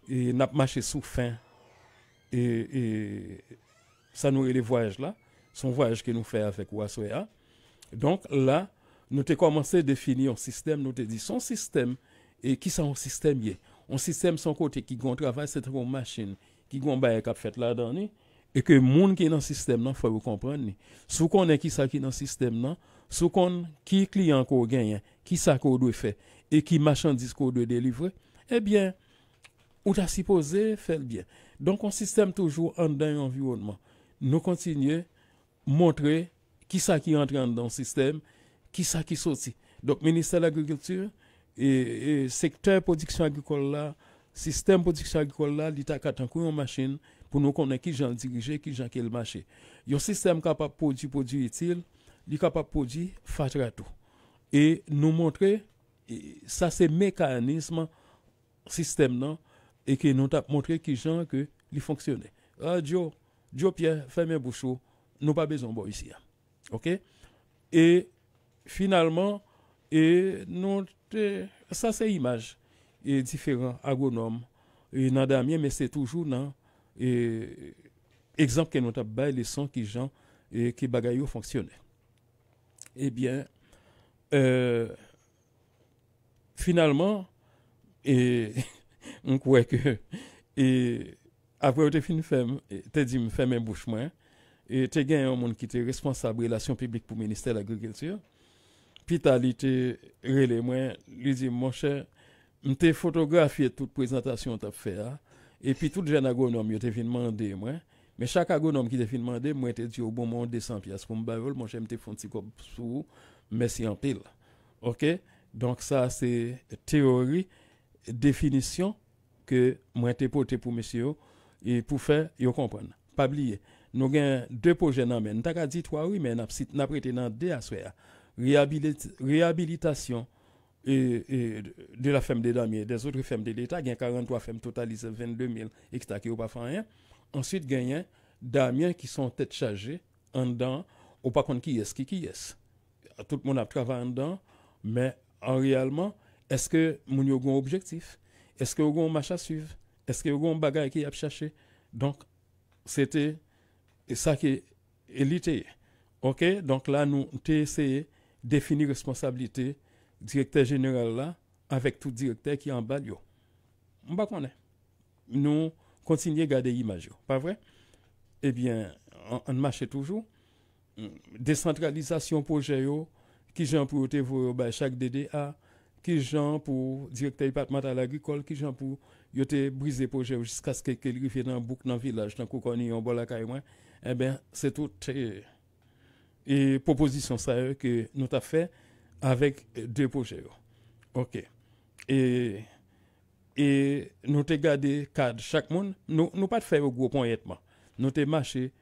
et n'a marché sous fin et, ça nous les voyages là son voyage que nous fait avec Wassoya donc là nous avons commencé à définir un système nous avons dit son système et qui sont un système y est un système son côté qui gon travail c'est une machine qui gon bail fait là et que monde qui est dans le système non faut vous comprendre sous qu'on est qui qui dans le système non? Sous qu'on qui client qu'on gagne qui ça qu'on doit et qui marchandise qu'on doit délivrer eh bien ou t'as supposé faire bien. Donc on système toujours en dans environnement nous continuer montrer qui ça qui dans le système? Qui ça qui sorti donc ministère de l'agriculture et, et secteur production agricole là système production agricole là l'État a une machine pour nous connaître qui gens diriger qui qui le marché un système capable de produire utile il est capable de produire fatra tout. Et nous montrer ça c'est mécanisme système et que nous t'a montré qui gens que il fonctionnait. Ah Joe Joe Pierre fermez bouche nous pas besoin bon ici hein. OK? Et finalement et nous ça c'est image. Et différents agronomes et dans Damien mais c'est toujours dans et exemple que nous bail les sons qui gens et qui bagaille yo fonctionnait eh bien euh, finalement et on croit que et après tu fin fait tu dit me faire mes bouche moi et tu gagné un monde qui était responsable relations publiques pour le ministère de l'agriculture. Puis t'as lui te relé moi lui dit mon cher m'te photographié toute présentation t'as fait hein. et puis tout jeune agronome il te venu demander moi mais chaque agronome qui te venu demander moi te dit au bon moment 200 pièces pour me bailler mon cher m'te font petit comme sous merci en pile. OK? Donc ça c'est théorie définition que moi t'ai porté pour monsieur et pour faire yo comprendre pas oublier nous avons deux projets dans men t'as dit trois oui mais n'a n'a prêté dans deux à réhabilitation et, et de la femme des damiers. Des autres femmes de l'État il y a 43 femmes totalisées 22 000 etc qui n'ont pas fait rien ensuite il y a damiens qui sont tête chargée en dedans. Ou pas contre qui est qui qui est tout le monde a travaillé en dedans. Mais en réellement est-ce que moun yo gon objectif? Est-ce que yo gon marche à suivre? Est-ce que yo gon bagay qui a chercher donc c'était est l'idée OK? Donc là nous essayé définir responsabilité directeur général là avec tout directeur qui est en bas yo. On nous continuer garder image yo, pas vrai? Eh bien on, marche toujours. Décentralisation projet yo. Qui gens pour bah, chaque DDA qui gens pour directeur départemental agricole? Qui gens pour te briser projet jusqu'à ce que qu'il arrive dans boucle dans village dans kokoni on bola kay moi eh ben c'est tout eh, et proposition ça que nous t'a fait avec deux projets yo. OK et et nous te gardé cadre chaque monde, nous nous pas faire un gros pointement. Nous te marché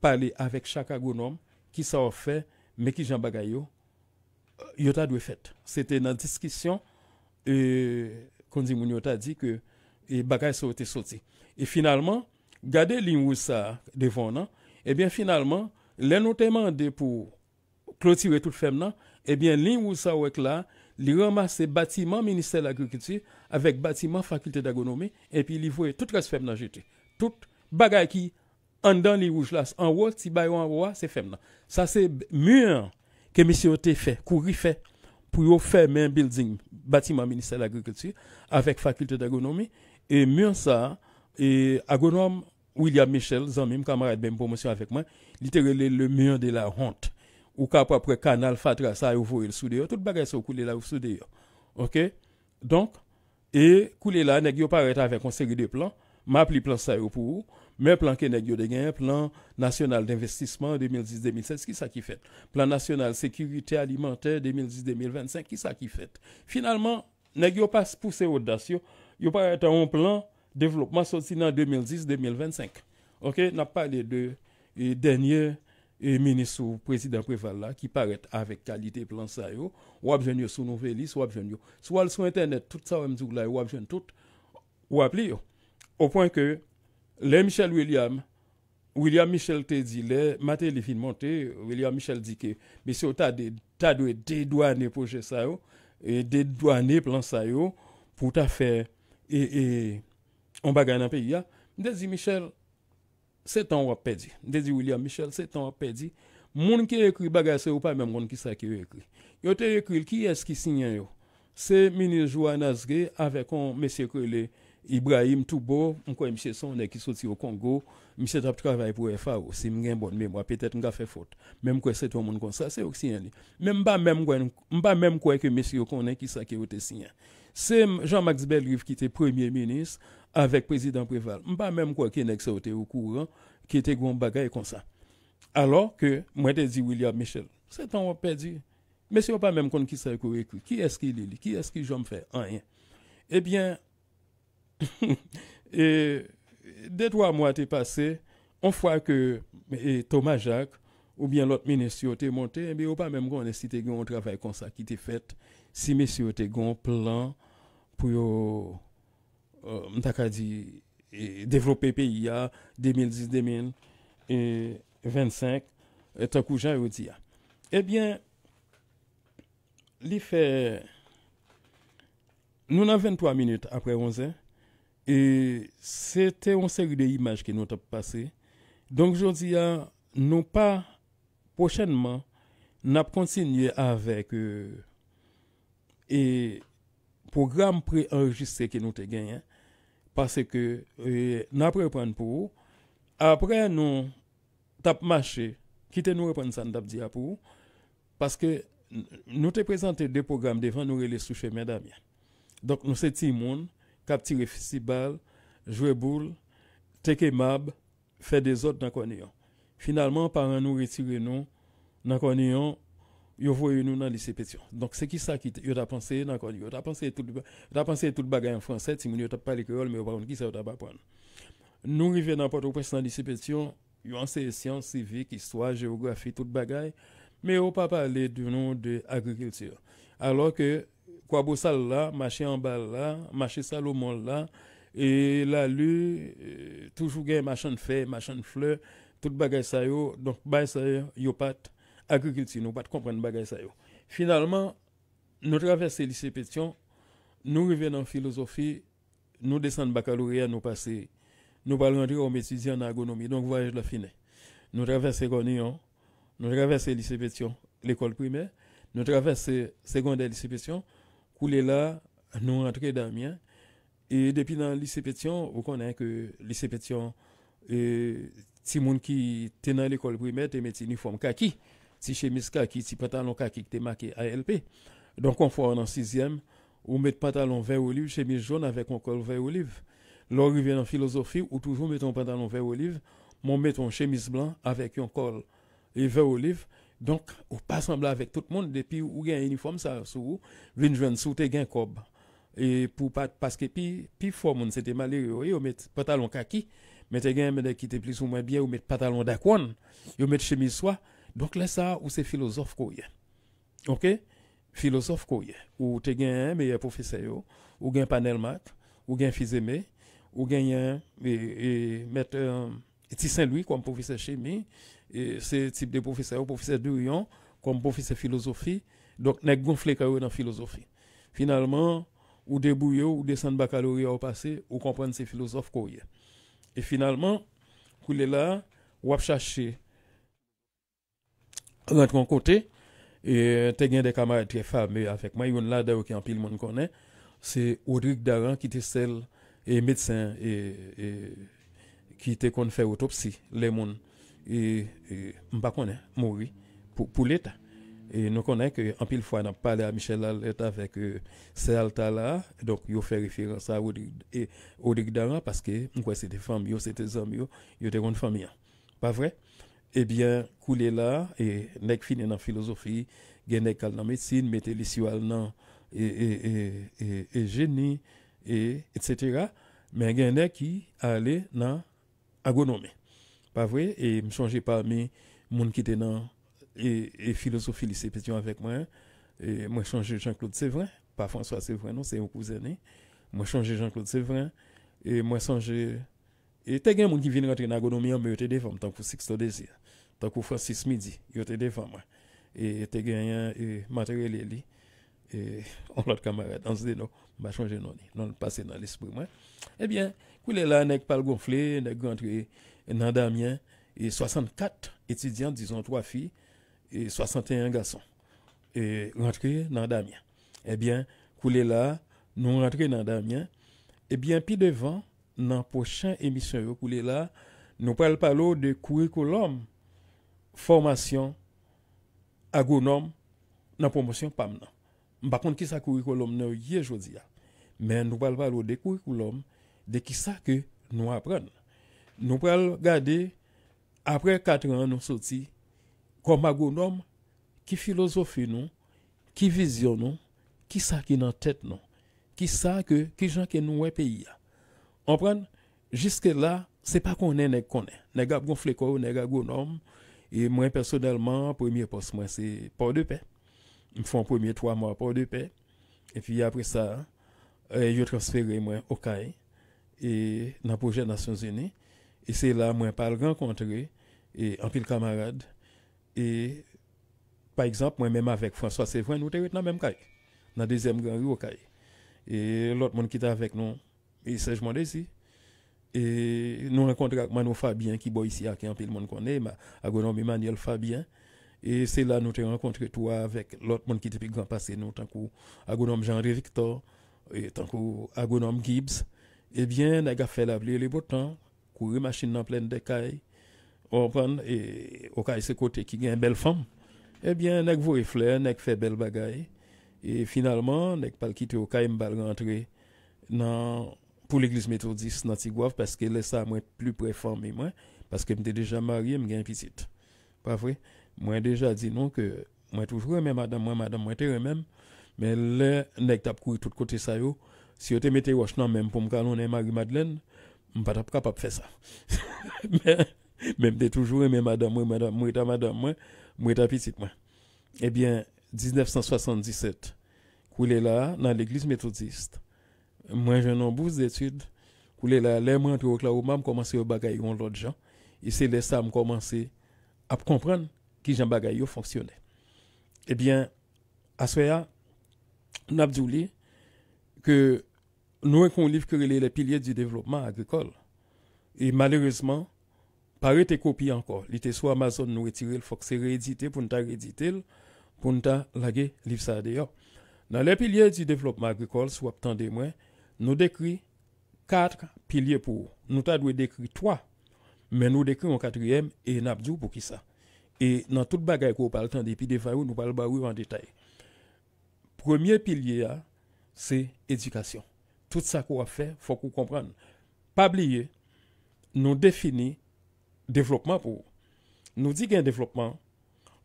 parler avec chaque agronome qui a fait mais qui Jean bagay yo euh, yo ta dû fait. C'était dans discussion et qu'on dit moun yo ta dit que et bagay ça a été sorti. Et finalement, gardez ligne ça devant non, et bien finalement, les nous pour clôturer toute ferme nan, eh bien ligne où ça ouais là, li ramasse bâtiment ministère de l'agriculture avec bâtiment faculté d'agronomie et puis li voye tout reste ferme nan jeté. Tout bagay qui en dans les rouges là, en haut, si bay en haut, c'est ferme. Ça c'est mur que monsieur te fait, courir fait pour yo fermer un building bâtiment ministère de l'agriculture avec faculté d'agronomie et mur ça et agronome William Michel, zanmim, camarade ben promotion avec moi, littéralement le mur de la honte. Ou kap après canal Fatra, ça yo voye le dehors, tout bagay ça coulé là ou sous dehors. OK? Donc, et coulé là, yo paraît avec une série de plans, m'a appelé plan ça pour vous. mais plan que yo de gen, plan national d'investissement 2010-2016, qui ça qui fait? Plan national sécurité alimentaire 2010-2025, qui ça qui fait? Finalement, yo pas poussé audacieux, yo paraît un plan développement sorti en 2010-2025. OK, n'a parlé de et dernier et ministre ou président Préval là qui paraît avec qualité plan ça yo, ou abjene sous nouvelle ou abjene yo. Soit sur internet tout ça même dit là ou abjene tout ou yo. au point que les Michel William William Michel te dit les matin les fin monter William Michel dit que monsieur ta, de ta de dédouaner projet ça yo et dédouaner plan ça yo pour ta faire et, et on bagay nan peyi ya, mde zi Michel, se tan wap pedi. Mde zi William Michel, se tan wap pedi. Moun ki rekri bagay se ou pa mèm kon ki sa ki rekri. Yo te rekri, ki es ki sinyan yo? Se Minis Jouan Nazge avek on mesye krele Ibrahim Toubo, mkwa msye son e ki soti yo Kongo, msye tap travay pou FAO, si mgen bon mèm wap, petet mga fe fote. Mèm kwe se ton moun kon sa, se yo ki sinyan li. Mèm ba mèm kwen, mba mèm kwe ke mesye yo konen ki sa ki yo te sinyan. Se Jean-Max Belrive ki te premier minis, avec président Préval. Pas même quoi qui nèg ça était au courant qui était gon bagay comme ça. Alors que moi te dit William Michel, c'est temps perdu. Monsieur pas même qui ça écrit. Qui est-ce qui lit? Qui est-ce qui j'en fait rien? Eh bien et deux trois mois t'est passé, on voit que et Thomas Jacques ou bien l'autre ministre était monté, mais ou pas même qu'on si t'es un travail comme ça qui t'est fait, si monsieur t'es un plan pour Euh, mta ka di, e, devlope peyi ya, 2010-2025, etan kou jan yo di ya. Eh Ebyen, li fe, nou nan 23 minute apre 11, e se euh, euh, te on seri de imaj ki nou tap pase, donk jodi ya, nou pa, pochenman, nap kontinye avek e, e program pre-enregistre ki nou te genyen, Parce que euh, nous reprendre pour. Après, nous avons marché, quitter nous reprendre ça, nous pour. Parce que nous avons présenté deux programmes devant nous les sous chemin Damien. Donc, nous sommes Timoun cap tirer festival, jouer boule, teke mab, faire des autres dans. Finalement, parents nous retirer nous dans yo voyé nous dans lycée Pétion. Donc c'est qui ça qui yo t'a pensé Cornéon, yo t'a pensé tout t'a pensé tout bagage en français, si yo t'a parlé créole mais par qui ça t'a pas prendre. Nous arrivons dans Port-au-Prince dans lycée Pétion, yo enseigne sciences civiques, histoire, géographie, tout bagage, mais on pas parler du nom de agriculture. Alors que quoi là, marché en bas là, marché Salomon là, et la lu, euh, toujours gain machin de fer, machin de fleurs, tout bagay ça yo, donc bagay ça yo pas agriculture, nous pas comprendre bagay ça. Finalement, nous traversons lycée Pétion, nous revenons en philosophie, nous descendons baccalauréat, nous passons, nous parlons rentrer étudiants en agronomie, donc voyage la fine. Nous traversons Gornion, nous traversons lycée Pétion, l'école primaire, nous traversons secondaire lycée Pétion, coulé là, nous rentrons dans Amiens. Et depuis dans le lycée Pétion, vous connaissez que le lycée Pétion, et si moun qui était dans l'école primaire, te met uniforme kaki, si chemise kaki, si pantalon kaki qui était marqué ALP. Donc on fait en sixième, ou met pantalon vert olive, chemise jaune avec un col vert olive. Là, vient en philosophie, ou toujours met un pantalon vert olive, mon met un chemise blanc avec un col et vert olive. Donc, ou pas sembler avec tout le monde depuis ou un uniforme ça sous, vinn joindre sous te gen cob et pour pas parce que puis puis fort c'était malheureux yo met pantalon kaki mais gen men qui était plus ou moins bien ou met pantalon d'aquan yo met chemise soie donc là ça ou c'est philosophe quoi OK? Philosophe quoi ou te gen un meilleur professeur ou gen panel math ou gen fizeme ou un et, et mettre euh, Saint-Louis comme professeur chimie et c'est type de professeur professeur Durion comme professeur philosophie. Donc nèg gonflé dans dans philosophie. Finalement ou débouillé ou descendre baccalauréat au passé ou comprendre ces philosophes quoi et finalement pour là ou chercher rentre en côté et tu as des camarades très fameux avec moi. Yon là d'ailleurs qui en pile monde connaît. C'est Audric Daran qui était celle et médecin et, qui était qu'on fait autopsie les monde et, et m'pas connaît mourir pour pour l'état. Et nous connaissons que en pile fois on a parlé à Michel Aleta avec euh, Alta là donc il fait référence à Odrik Daran parce que moi c'était famille c'était amis yo. Était une famille pas vrai? Eh bien couler là et nek fini dans philosophie gen nek dans médecine mettez les dans et et et et génie et etc mais gen nek qui allait dans agronomie pas vrai? Et me changer parmi monde qui était dans et, et philosophie lycée pétion avec moi. Et moi changer Jean-Claude Séverin. Pas François Séverin non c'est un cousin moi changer Jean-Claude Séverin. Et moi changer et t'as monde qui vient rentrer dans agronomie mais te devant tant que Sixto Désir tant que Francis Midi yo te devant moi et t'as gen et matériel et on l'autre camarade on se dit non m'a changer non non passer dans l'esprit eh bien coulé là nèg pas gonflé nèg rentrer dans Damien et 64 étudiants disons trois filles et 61 garçons et rentrer dans Damien. Eh bien coulé là nous rentrer dans Damien eh bien puis devant nan prochaine émission yo koulé là nous parlons parler de curriculum formation agronome dans promotion PAM nan. Par contre qui ça curriculum nan hier jodi mais nous parlons parler de curriculum de qui ça que nous apprenons nous parlons regarder après 4 ans nous sorti comme agronome qui philosophie nous qui vision nous qui ça qui dans tête nous qui ça que qui gens que nous ouais pays on prend jusque là c'est pas qu'on est qu'on est. Nèg gonflé quoi nèg agronome et moi personnellement premier poste moi c'est port de paix. Me font premier trois mois port de paix. Et puis après ça euh, je transféré moi au CAI et dans le projet Nations Unies. Et c'est là moi pas rencontrer. Et en pile camarade. Et par exemple moi même avec François Séverin nous étions dans même CAI dans deuxième grand rue au CAI et l'autre monde qui était avec nous et Serge Mondesi et nous rencontrons avec Mano Fabien qui est ici qui en pile monde connaît agronomie Emmanuel Fabien. Et c'est là nous avons rencontré toi avec l'autre monde qui était plus grand passé nous tant que agronome Jean-Henri Victor et tant que agronome Gibbs. Eh bien, on a fait la les beaux temps, courir machine en pleine d'écailles, on et au cas de ce côté qui a une belle femme, eh bien, on a vu fleurs, a fait belle bagaille, et finalement, a pas quitté au cas, on rentrer dans, pour l'église méthodiste dans Tigouave, parce que là, ça, moi, plus préformé, moi, parce que j'étais déjà marié, j'ai une petite. Pas vrai? Moi, déjà dit non que, moi, toujours aimé madame, moi, madame, moi, t'es même, mais là, on a couru tout côté ça, yo, si vous te mettez roche non même pour me calonner Marie-Madeleine, je ne suis pas capable faire ça. mais, même de toujours aimé madame, moi, madame, moi, madame, moi, moi, petite, moi. Eh bien, 1977, coulé là, dans l'église méthodiste, moi, j'ai un bourse d'études, coulé là, les moi, au Oklahoma, je commencé à bagailler l'autre gens. Et c'est là ça, je commencé à comprendre qui Jean bagaille fonctionnait. Eh bien, à ce dit que nous avons un livre qui les piliers du développement agricole. Et malheureusement, pas été copié encore. Il était sur Amazon, nous retiré, il faut que c'est réédité pour nous rééditer, pour nous laguer livre ça d'ailleurs. Dans les piliers du développement agricole, soit attendez moi, nous décrit quatre piliers pour nous avons décrit trois mais nous décrit un quatrième et n'a pour qui ça. Et dans toute bagaille qu'on parle tant depuis des nous parlons bah en détail. Premier pilier c'est éducation. Tout ça qu'on a fait faut qu'on comprenne. Pas oublier nous définit développement pour nous dit qu'un développement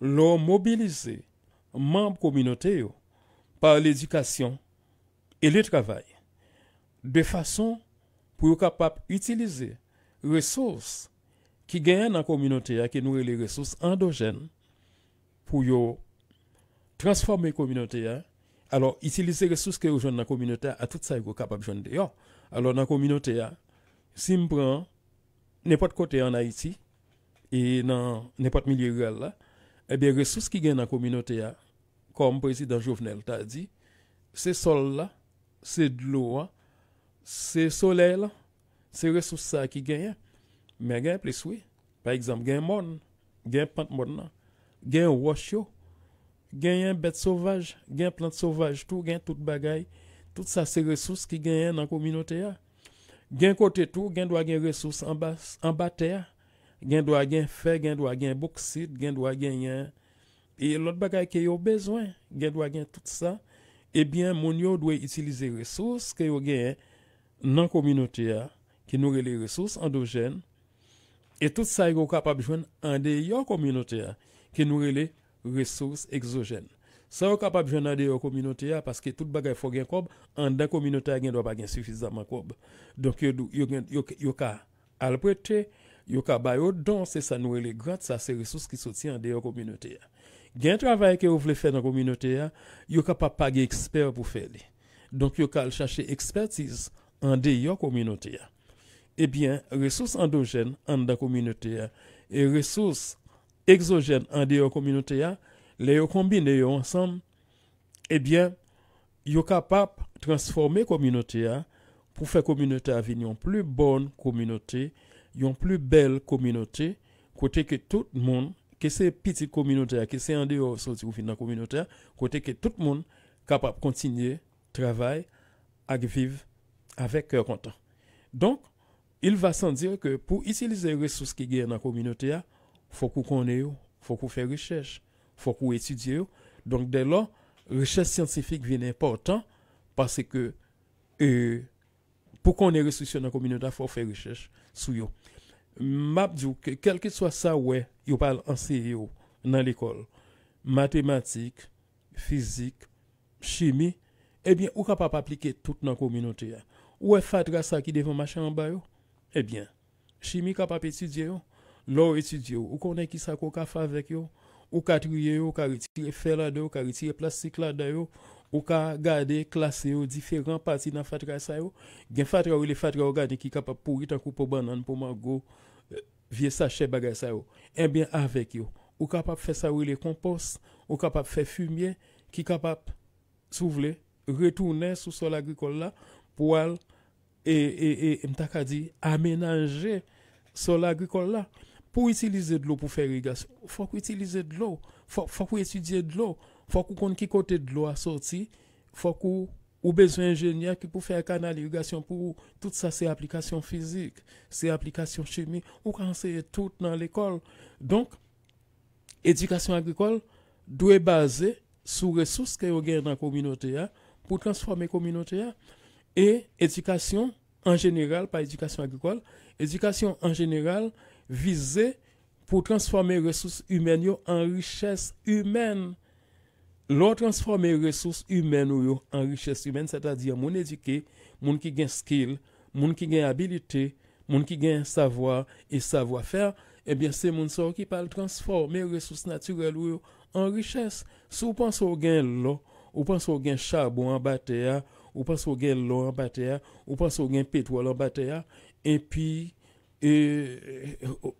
l'on mobiliser membres communauté par l'éducation et le travail. De façon pour être capable d'utiliser ressources qui gagnent dans la communauté, qui nous les ressources endogènes, pour transformer la communauté. Alors, utiliser les ressources que vous dans la communauté, à tout ça, vous êtes capable de dehors. Alors, dans la communauté, si je prends n'importe côté en Haïti, et dans n'importe milieu rural, là, eh bien, les ressources qui gagnent dans la communauté, comme le président Jovenel t'a dit, c'est sol là, c'est de l'eau, hein, c'est soleil là, c'est ressources ça qui gagnent. Mais il y a plus, oui. Par exemple, il y a un monde, il y a un pente monde là, il y a un wash yo, bête sauvage, il y a un plante sauvage, tout, il y a tout bagaille. Tout ça, c'est ressources qui gagnent dans la communauté. là. Gen côté tout, gen doit gen ressources en bas, en bas terre, gen doit gen fer, gen doit gen bauxite, gen doit gen et l'autre bagage que yo besoin, gen doit gen tout ça. Eh bien, moun yo doit utiliser ressources que yo gen dans la communauté a, qui nous les ressources endogènes et tout ça yo capable de joindre en dehors communauté a, qui nous les ressources exogènes. Ça yo capable de joindre en dehors communauté a, parce que tout bagage faut kob, en dans communauté a gen doit pas gen suffisamment kob. Donc yo yo ka al prêter, yo ka ba yo don, c'est ça nous les grades, ça c'est ressources qui sorti en dehors communauté a. Gen travail que vous voulez faire dans la communauté a, yo capable payer expert pour faire. Donc yo ka chercher expertise en dehors communauté. Eh bien, ressources endogènes en la communauté et ressources exogènes en dehors communauté les combiner ensemble, eh bien, yo capable transformer communauté a pour faire communauté à venir une plus bonne communauté, une plus belle communauté, côté que tout le monde, que c'est petite communauté, que c'est en dehors dans la communauté, côté que tout le monde capable de continuer travail à vivre avec cœur content. Donc, il va sans dire que pour utiliser les ressources qui gagnent dans la communauté, il faut qu'on connaisse, faut qu'on fasse recherche, faut qu'on étudie. Donc, dès lors, recherche scientifique devient important parce que euh, pour qu'on ait ressources dans la communauté, il faut faire recherche sur eux. M'a dit que quel que soit ça, ouais, ils parlent yo dans l'école, mathématiques, physique, chimie, eh bien, ou capable appliquer tout dans la communauté. Ou est fatra qui devant marcher en bas? Eh bien, chimie capable étudier yo, l'eau étudier ou connaît qui ça qu'on faire avec ou ka trier ou ka retirer fer là dedans, ou ka retirer plastique là dedans, ou ka garder classer yo différents parties dans fatra ça yo. Gen fatra ou les fatra organique qui capable pourri tant pour banane pour mango, euh, vieux sachet bagay ça yo. Eh bien avec ou capable faire ça ou les compost, ou capable faire fumier qui capable souvle retourner sous sol agricole là pour al- et et et dit aménager sol agricole là pour utiliser de l'eau pour faire irrigation. Faut qu'on utiliser de l'eau. Faut faut étudier de l'eau. Faut qu'on qui côté de l'eau a sorti. Faut qu'on ou besoin ingénieur qui pour faire canal irrigation pour tout ça c'est application physique. C'est application chimie. Ou quand enseigner tout dans l'école. Donc éducation agricole doit baser sur ressources que vous dans la communauté hein, pour transformer la communauté hein. Et éducation en général pas éducation agricole éducation en général visée pour transformer les ressources humaines en richesse humaine L'on transformer ressources humaines en richesse humaine, c'est-à-dire moun éduqué, moun qui gen skill, moun qui gen habilité, moun qui gen savoir et savoir-faire, eh bien c'est moun ça qui parle transformer ressources naturelles en richesse. Si vous pensez au gen l'eau, ou pensez au gen charbon en bataille, ou pensez au gen l'eau en bataille, ou pensez au gen pétrole en bataille, et puis et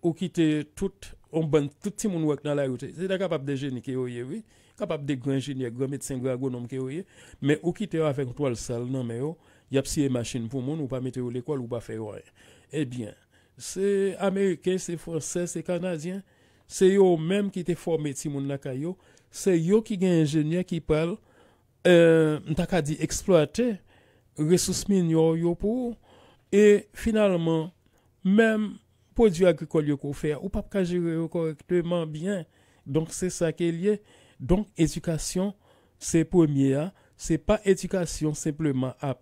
ou- quitter tout on bon tout petit monde dans la route. C'est capable de génie qui est oui. Capable de grand ingénieur grand médecin grand agronome qui est mais ou quitter avec une toile sale non mais yo y a psy machine pour moun ou pas mettre l'école ou pas faire rien. Eh bien c'est américain c'est français c'est canadien. C'est yo même qui te formé ti moun la kayo c'est yo qui gen ingénieur qui parle. euh ka dit exploiter ressources minières et finalement même produits agricoles qu'on fait, ou pas qu'à gérer correctement bien. Donc, c'est ça qui est lié. Donc, éducation, c'est premier. hein. C'est pas éducation simplement à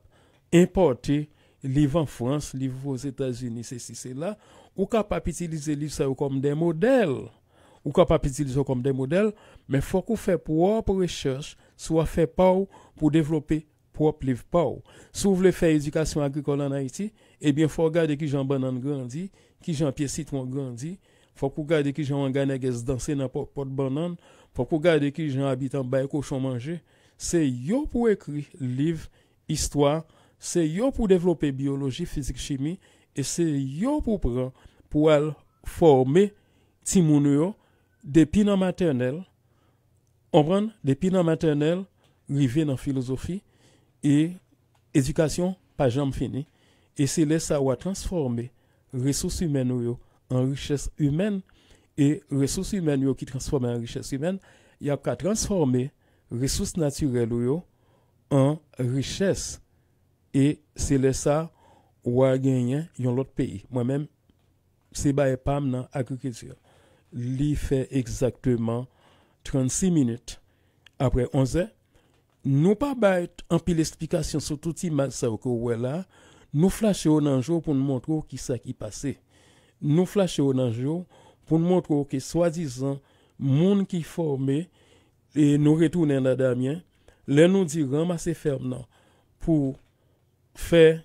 importer livre en France, livre aux États-Unis, ceci, c'est là. Ou capable utiliser livre ça comme des modèles. Ou capable utiliser comme des modèles, mais faut qu'on fait propre recherche, soit fait pas pour développer propre livre pas. Si vous voulez faire éducation agricole en Haïti, eh bien, faut regarder qui Jean Banane grandit, qui Jean Pierre Citron grandit, faut qu'on regarde qui Jean Ganegues danser dans porte banane, faut qu'on regarde qui Jean habite en bas cochon manger. C'est yo pour écrire livre, histoire, c'est yo pour développer biologie, physique, chimie, et c'est yo pour prendre, pour aller former ti moun yo depuis dans maternelle, on prend depuis dans maternelle, river dans philosophie et éducation pas jamais fini et c'est là ça va transformer ressources humaines en richesse humaine et ressources humaines qui transforment en richesse humaine, il y a qu'à transformer ressources naturelles en richesse et c'est là ça ou a gagné yon l'autre pays. Moi-même c'est pam dans agriculture. Li fait exactement 36 minutes après 11 heures. Nous pas bail en pile explication sur tout image ça que ouais là. Nous flasher au nan jour pour nous montrer qui ça qui passé. Nous flasher au nan jour pour nous montrer que soi-disant monde qui formé et nous retourner dans Damien, là nous dit ramasser ferme non pour faire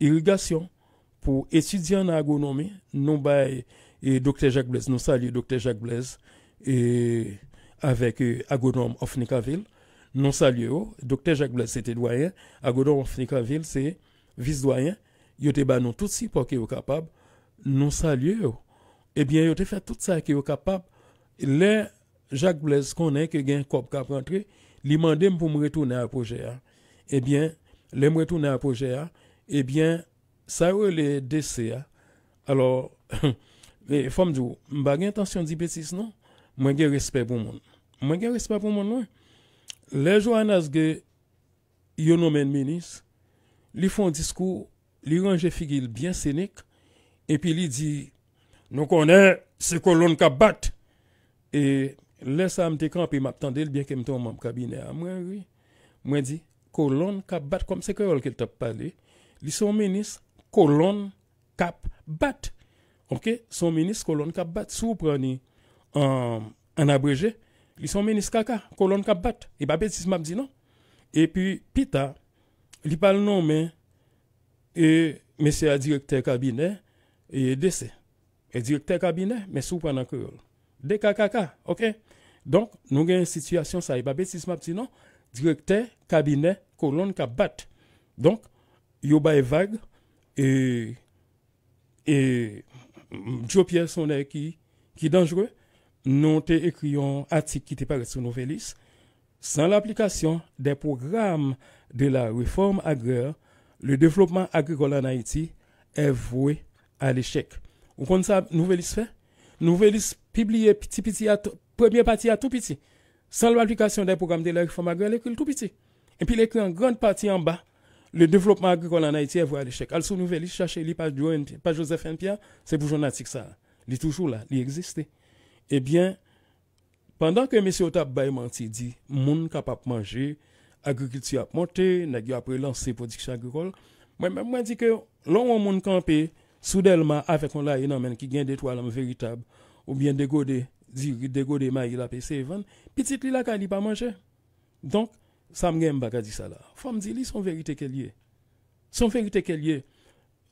irrigation pour étudier en agronomie, nous bail et docteur Jacques Blaise, nous saluons docteur Jacques Blaise et avec euh, agronome of Nicaville. Nous saluons docteur Jacques Blaise c'était doyen, agronome of Nicaville c'est vice-doyen. Te ba nous tout si pour yo capable nous saluons. Eh bien, yo te fait tout ça qui est capable. Les Jacques Blaise connaît que gen cop cap rentré, li mandé pour me retourner à projet. a. Eh bien, les me retourner à projet, a, eh bien, ça yo les décès. a. Alors, me dire, m'pa gen intention de dire bêtise non? Moi gen respect pour monde. Moi gen respect pour non. Les Johannes ge yo nommé ministre, li font discours, li range figure bien scénique et puis il dit nous connaissons ce colonne qui bat et là ça me campé m'attendait bien que me tombe mon cabinet. Moi oui. Moi dit colonne qui bat comme c'est que qu'il t'a parlé. Ils sont ministre colonne cap bat OK? Son ministre colonne cap bat sous en en abrégé ils sont ministre caca colonne cap bat et pas bêtise m'a dit non et puis Pita il parle non mais et monsieur a directeur cabinet et décès. Et directeur cabinet, mais sous pendant que DKKK, OK? Donc, nous avons une situation, ça, il pas bêtise, m'a dit non, directeur cabinet, colonne qui bat. Donc, il y vague, et, et, Joe Pierre Sonnet qui, qui dangereux, nous avons écrit un article qui était paru sur Novelis, sans l'application des programmes de la réforme agraire, le développement agricole en Haïti est voué à l'échec. Vous comprenez ça, Nouvelis fait? Nouvelis publié petit petit, à première partie à tout petit. Sans l'application des programmes de la réforme agraire, l'écrit tout petit. Et puis l'écrit en grande partie en bas, le développement agricole en Haïti est voué à l'échec. Alors, Nouvelis, cherchez, li pas, Joe- pas Joseph N. Pierre, c'est pour journalistique ça. Il est toujours là, il existe. Eh bien, pendant que M. Otap Bay menti dit, moun capable manger, agriculture a monté, nèg yo après lancer production agricole, moi même moi dit que l'on moun campé soudainement avec on là nan men qui gagne des toiles véritable ou bien dégodé dire dégodé maï la PC vendre, petit li la ka li. Donc ça me gagne pas dit ça là. Faut me dire li son vérité qu'elle y est. Son qu'elle y est.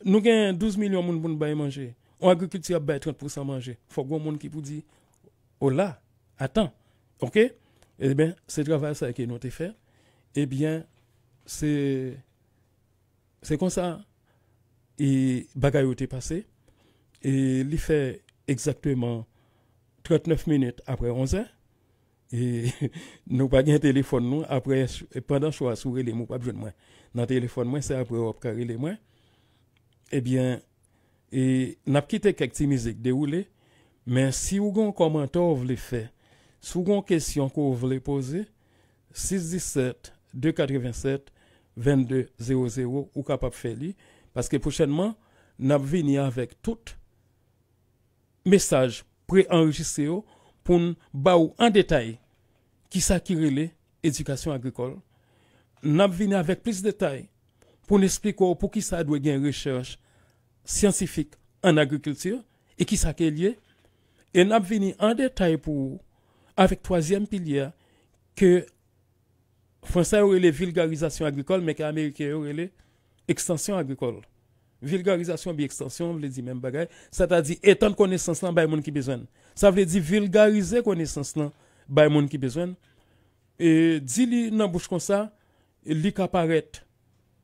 Nous gagnons 12 millions de moun pour nous bailler manger. En agriculture, a 30% manger. Faut qu'on monde qui pour dire, oh là, attends, ok? Eh bien, ce travail ça que nous avons fait, eh bien, c'est, c'est comme ça, et bagaille été passé, et il fait exactement 39 minutes après 11 heures, et nous pas un téléphone nous, après, pendant choix sourire les mots, pas besoin moi. Dans téléphone, moi, c'est après, on carré les moi. Eh bien, et n'a quitté quelques petites musiques déroulées, mais si vous avez un commentaire vous voulez faire, si vous avez une question que vous voulez poser, 617 287 2200 ou de faire li, parce que prochainement, n'a venir avec tout message pré-enregistré yo pour nous ba ou en détail qui ça qui relait éducation agricole. N'a venir avec plus de détails pour nous expliquer pour qui ça doit gagner recherche scientifique en agriculture et qui ça qui est Et n'a venu en détail pour avec troisième pilier que Français ont les vulgarisation agricole, mais qu'Américains ont les extension agricole. Vulgarisation bi extension, veut dire même t'a dit étendre connaissance là bay moun qui besoin. Ça veut dire vulgariser connaissance là bay moun qui besoin. Et dit nan bouche comme ça, li paraître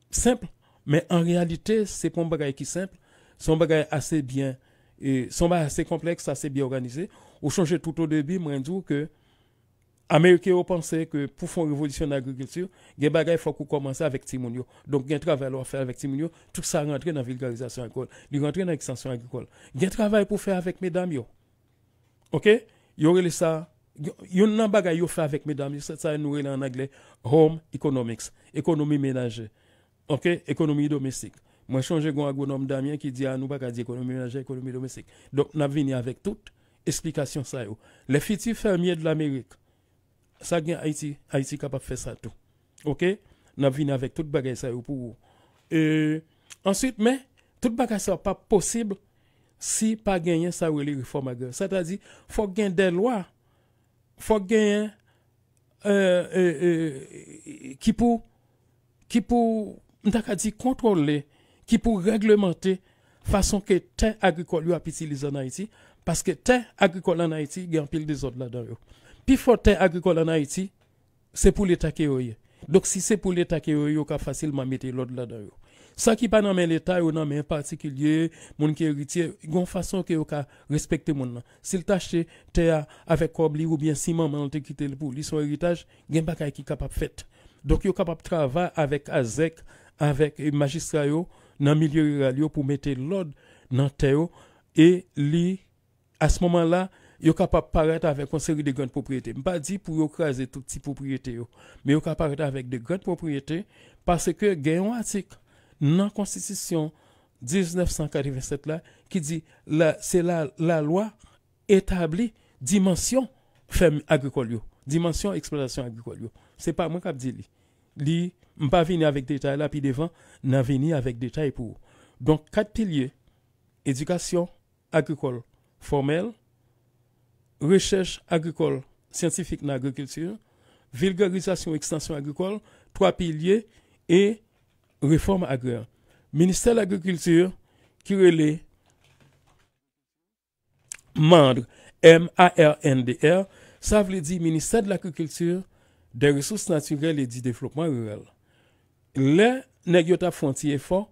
simple, mais en réalité, c'est pas un bagay qui simple, son bagay assez bien et son bagay assez complexe, assez bien organisé. Ou changer tout au début, moi dis que Américains ont pensé que pour faire une révolution dans l'agriculture, il faut qu'on commence avec Timounio. Donc, il y a un travail à faire avec Timounio. Tout ça rentre dans la vulgarisation agricole. Il rentre dans l'extension agricole. Il y a un travail pour faire avec mesdames. OK? Il y aurait ça. Il y a un bagay yo fait avec mesdames. Ça, nous en anglais home economics, économie ménagère. OK? Économie domestique. Moi, change un agronome Damien qui dit à nous pas qu'à dire économie ménagère, économie domestique. Donc, nous venu avec toute explication ça. Yo. Les futurs fermiers de l'Amérique, ça gagne Haïti, Haïti capable de faire ça tout. OK? Nous venu avec toute bagage ça yo pour et ensuite mais toute bagage ça pas possible si pas gagner ça ou les réformes. C'est-à-dire faut gagner des lois, faut gagner euh, euh, euh, qui pour qui pour m'ta dit contrôler, qui pour réglementer façon que terre agricole a utilisé en Haïti parce que terre agricole en Haïti il y a un pile des autres là-dedans. Puis faut terre agricole en Haïti, c'est pour l'État qui est. Donc si c'est pour l'État qui est, ka facilement mettre l'autre là-dedans. Ça qui pas dans l'État ou dans main particulier, moun qui héritier, gon façon que ka respecter moun. S'il t'achete terre avec kobli ou bien si maman te quitté pour son héritage, gen bakay qui capable fait. Donc yo capable travailler avec AZEC, avec magistrat dans milieu rural pour mettre l'ordre dans terre yo, et à ce moment-là, yo capable paraître avec une série de grandes propriétés. Pas dit pour yo craser tout petit propriété yo, mais yo capable paraître avec de grandes propriétés parce que gen un article dans la constitution 1987 là qui dit la c'est la, la loi établit dimension agricole dimension exploitation agricole yo. C'est pas moi qui dit li. Li m'pas venir avec détail là puis devant, n'a venir avec détail pour. Donc quatre piliers éducation agricole formelle, recherche agricole scientifique dans l'agriculture, vulgarisation extension agricole, trois piliers et réforme agraire. Ministère de l'Agriculture qui relaie MANDR, M-A-R-N-D-R, ça veut dire ministère de l'Agriculture, des ressources naturelles et du développement rural. Le nèg yo t'a fort,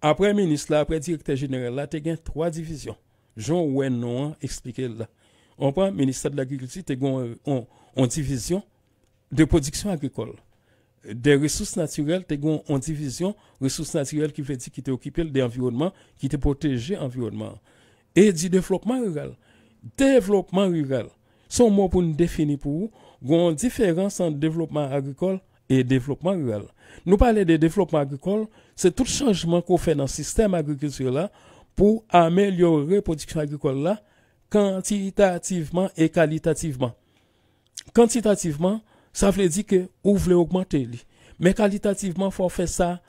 après ministre après directeur général là, t'as trois divisions. Jean ouais non expliqué là. On prend ministère de l'agriculture, t'as en, en division de production agricole. Des ressources naturelles, t'as en division ressources naturelles qui veut dire qui t'est occupé de l'environnement, qui t'est protégé l'environnement. Et du développement rural. Développement rural. Son mot pour nous définir pour vous, une différence entre développement agricole et développement rural. Nous parlons de développement agricole, c'est tout changement qu'on fait dans le système agricole là pour améliorer la production agricole là quantitativement et qualitativement. Quantitativement, ça veut dire que vous voulez augmenter. Mais qualitativement, faut faire ça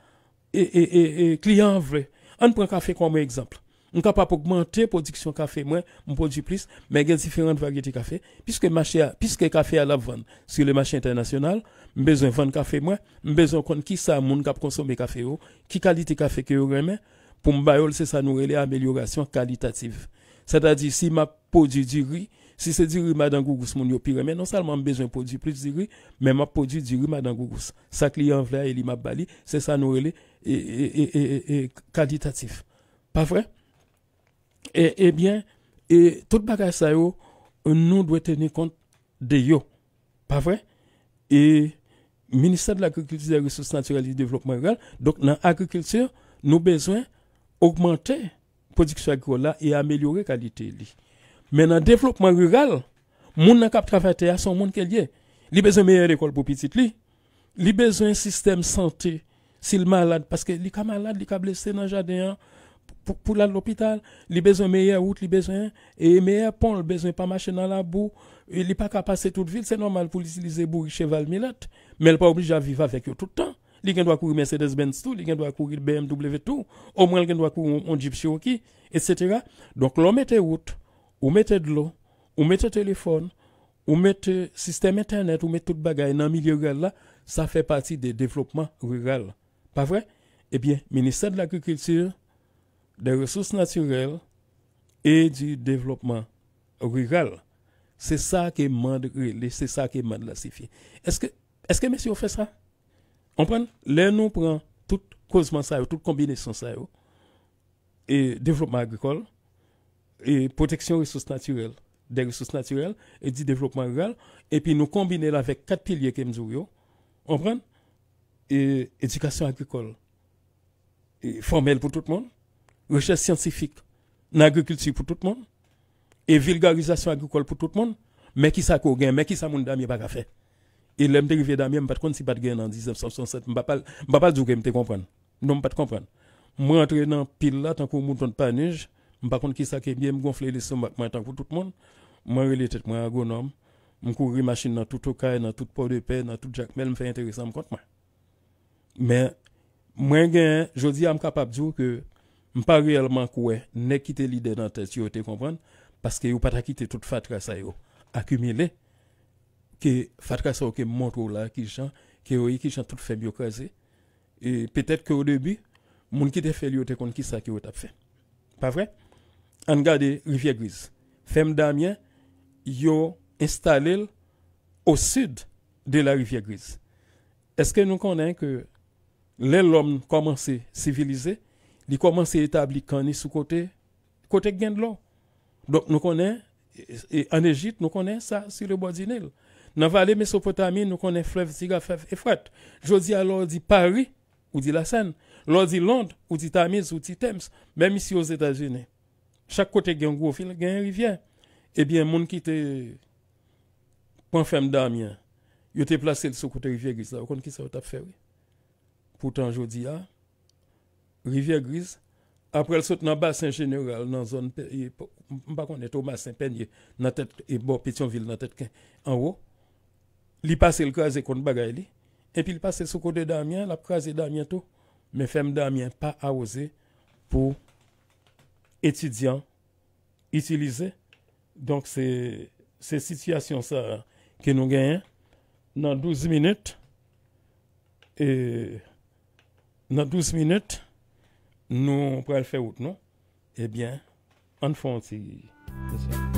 et, et, et, client vrai. On prend café comme exemple. On capable augmenter production café moins, on produit plus, mais il y a différentes variétés de café. Puisque marché, puisque café à la vente sur le marché international, on besoin vendre café on besoin de qui ça moun k'ap consommer café yo, qui qualité café que yo remet, pour m'bayol c'est ça nous amélioration qualitative. C'est-à-dire si ma produit du riz, si c'est du riz madame gougous yo pire, mais non seulement besoin de produire plus du riz, mais m'a produit du riz madame gougous. Ça client vle et li m'a bali, c'est ça nous relais et, et, et, et, et qualitatif. Pas vrai? Et, eh bien, et tout bagage ça yo, nous devons tenir compte de yo. Pas vrai? Et ministère de l'Agriculture, des Ressources naturelles et du développement rural, donc dans l'agriculture, nous avons besoin d'augmenter la production agricole et améliorer la qualité. li. Mais dans le développement rural, moun nan kap travailler terre son monde qui est lié. Li besoin meilleure école pour petit li. Li besoin système santé s'il malade parce que ka malade, ka blessé dans le jardin pour, pour l'hôpital, li besoin meilleure route, li besoin et meilleur pont, li besoin pas marcher dans la boue, il n'est pas capable de passer toute ville, c'est normal pour utiliser bourri cheval millet, mais il pas obligé à vivre avec eux tout le temps. Il doit courir Mercedes-Benz tout, il doit courir BMW tout, au moins il doit courir un Jeep Cherokee, etc. Donc l'on mette route, ou mettez de l'eau, ou mettez téléphone, ou mettre euh, système internet, ou mettre tout bagaille dans le milieu rural ça fait partie des développements rural. Pas vrai? Eh bien, ministère de l'Agriculture, des Ressources naturelles et du développement rural. C'est ça qui demande, c'est ça qui CIFI. Est-ce que, est-ce que messieurs fait ça? On prend, là, nous prenons toute causement ça, toute combinaison ça, et développement agricole, et protection des ressources naturelles, des ressources naturelles, et du développement rural, et puis nous combiner avec quatre piliers que nous on prend, éducation agricole, formelle pour tout le monde, recherche scientifique, en agriculture pour tout le monde, et vulgarisation agricole pour tout le monde, mais qui ça qu'on gagne, mais qui ça mon pas faire? Et l'aime de rivière damier, pas contre si pas de gain en 1967, m'pas pas m'pas pas dire que me comprendre. Non, pas de comprendre. Moi dans pile là tant qu'on mouton pas neige, m'pas contre qui ça qui bien me gonfler les stomac moi tant pour tout le monde. Moi relé tête moi agronome, me courir machine dans tout cas, dans tout port de paix, dans tout jacmel me fait intéressant me contre moi. Mais moi je dis am capable de dire que pas réellement quoi, n'est quitter l'idée dans tête, tu comprendre parce que vous pas quitter toute fatra ça yo accumulé que fatra ça que montre là qui que oui qui tout fait et peut-être que au début moun qui te fait yo te kon qui ça qui t'a fait. Pas vrai? On regarde rivière grise. Femme Damien yo installé au sud de la rivière grise. Est-ce que nous connaissons que l'homme commence à civiliser il commence à établir qu'on sous côté côté gain de l'eau donc nous connaissons, en Égypte, nous connaissons ça sur le bord du Nil. Dans la vallée Mésopotamie, nous connaissons fleuve Tigre, fleuve Euphrates. Je dis alors, dit Paris, ou dit la Seine. L'on dit Londres, ou dit Tamise, ou Thames. Même ici aux États-Unis. Chaque côté, il un gros fil, a une rivière. Eh bien, moun qui était point femme d'Amien, il était placé sur le côté rivière grise. Vous connaissez qui ça fait? Pourtant, je dis, ah, rivière grise, après elle saute dans le bassin général dans la zone pas connaître au bassin peigné dans tête et bon Pétionville dans tête en haut il passe le crasé contre bagaille et puis il passe sur côté Damien la crasé Damien tout mais femme Damien pas oser pour étudiants utiliser donc c'est ces situations ça que nous gagnons dans 12 minutes et dans 12 minutes nous pourrions le faire autre, non? Eh bien, en fond, c'est ça.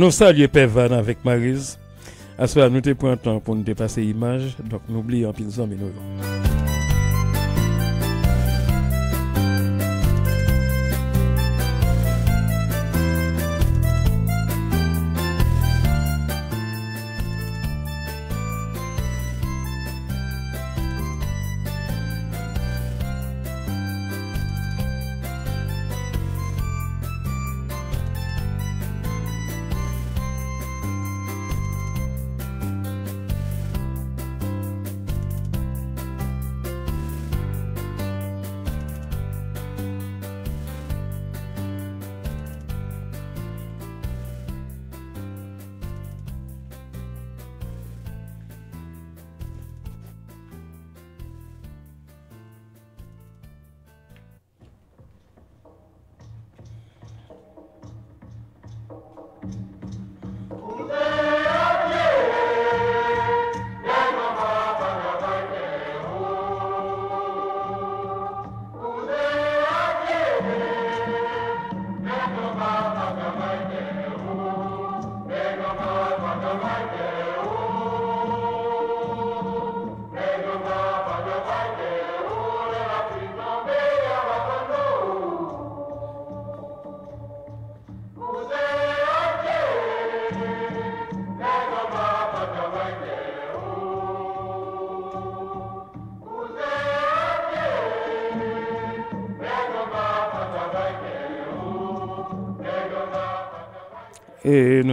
Nous saluons Père avec Marise. À ce nous te un temps pour nous dépasser l'image, donc n'oublions pile mais nous. Et nous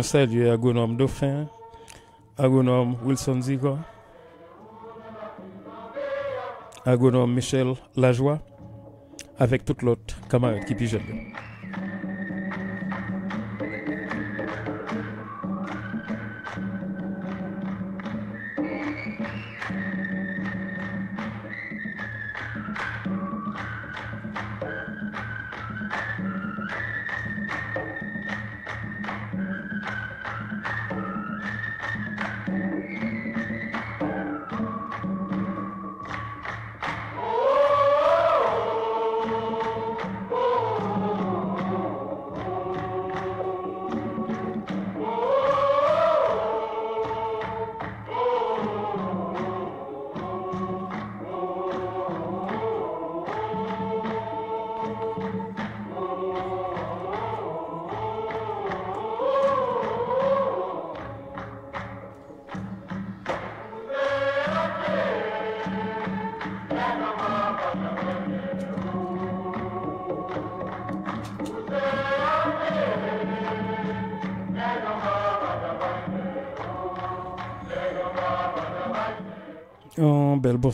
saluons agronome Dauphin, agronome Wilson Zigo, agronome Michel Lajoie, avec toute l'autre camarade qui pigeonne.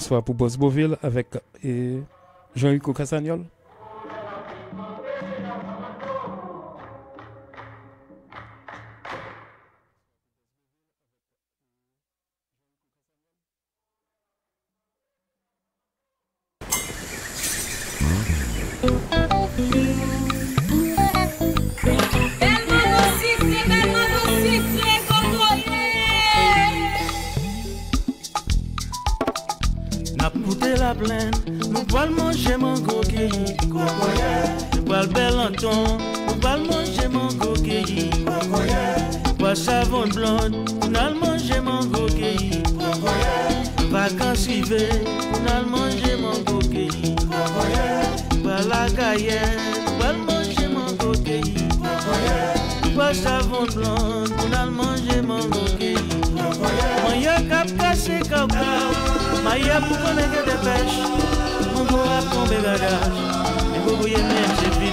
Un bel bonsoir pour Boss Beauville avec Jean-Hugo Cassagnol. Pas savon blonde, coquille. Pas savon blonde. Maya cap cassé cacao Maya pour connaître des pêches. Mon beau a tombé bagage Et vous voyez même c'est Philippines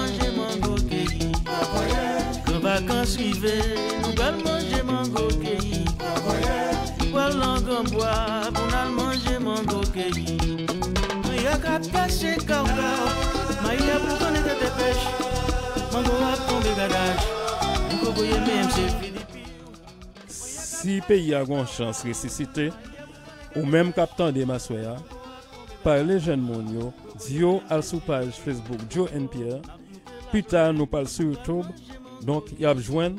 Vacances rive, nou pal manje mango Si ou menm kaptan de maswaya, parle jen moun yo, di yo al page Facebook Joe N. Pierre, pita nou pal sur YouTube, donk yap jwen,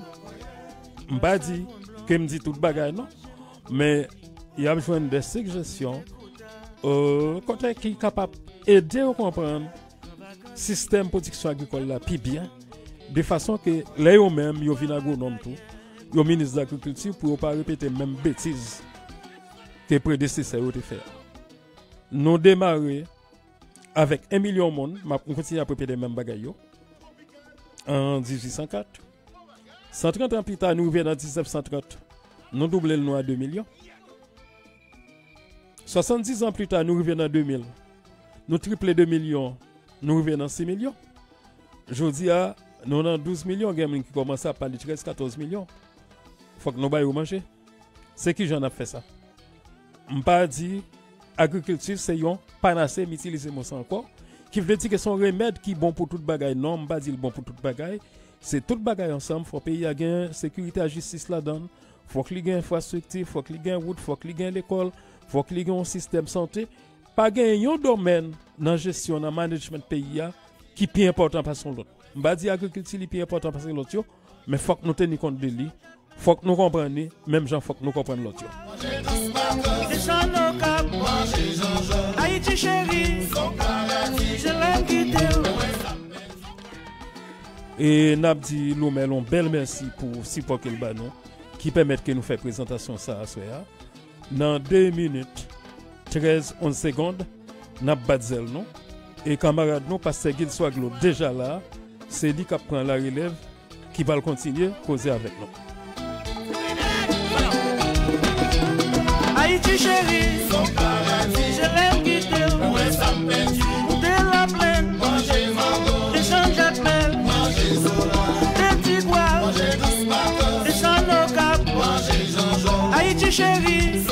mba di, ke mdi tout bagay non, me yap jwen de suggestion, euh, kote ki kapap ede ou kompran sistem produksyon agrikol la pi bien, de fason ke le yo menm yo vin agronom tou, yo ministre d'agriculture pour pas répéter même bêtises que prédécesseurs ont fait. Nous démarré avec 1 million de monde, m'a continué à répéter même bagaille yo, en 1804. 130 ans plus tard, nous revenons en 1930, nous doublons le nous à 2 millions. 70 ans plus tard, nous revenons en 2000. Nous triplons 2 millions, nous revenons en 6 millions. Je dis à nous avons 12 millions qui commencent à parler 13-14 millions. Faut que nous baillons manger. C'est qui j'en ai fait ça? M'pas dit agriculture c'est un panacée, m'utiliser mon sang encore. Qui veut dire que son remède qui est bon pour toute bagaille. Non, m'pas dit bon pour toute bagaille. C'est toute bagaille ensemble. Faut payer à gain sécurité à justice là dedans. Faut que les infrastructure, faut que les route, faut que les l'école, faut que les un système santé. Pas gain un domaine dans gestion, dans management pays qui est plus important par son l'autre. M'pas dit agriculture est plus important par son l'autre, mais faut que nous tenions compte de lui. Faut que nous comprenions, même gens faut que nous comprenions l'autre. Haïti chérie Je l'aime quitter Et n'a dit nous un bel merci pour ba nous qui permet que nous fassions présentation à soya. Dans 2 minutes 13 11 secondes, n'a batzel nous et camarade nous parce qu'il soit déjà là, c'est lui qui prend la relève qui va continuer causer avec nous. Haïti chérie. Je l'aime quitter Monter la plaine. Descends Jacmel Des petits bois. Descends nos cap Haïti chérie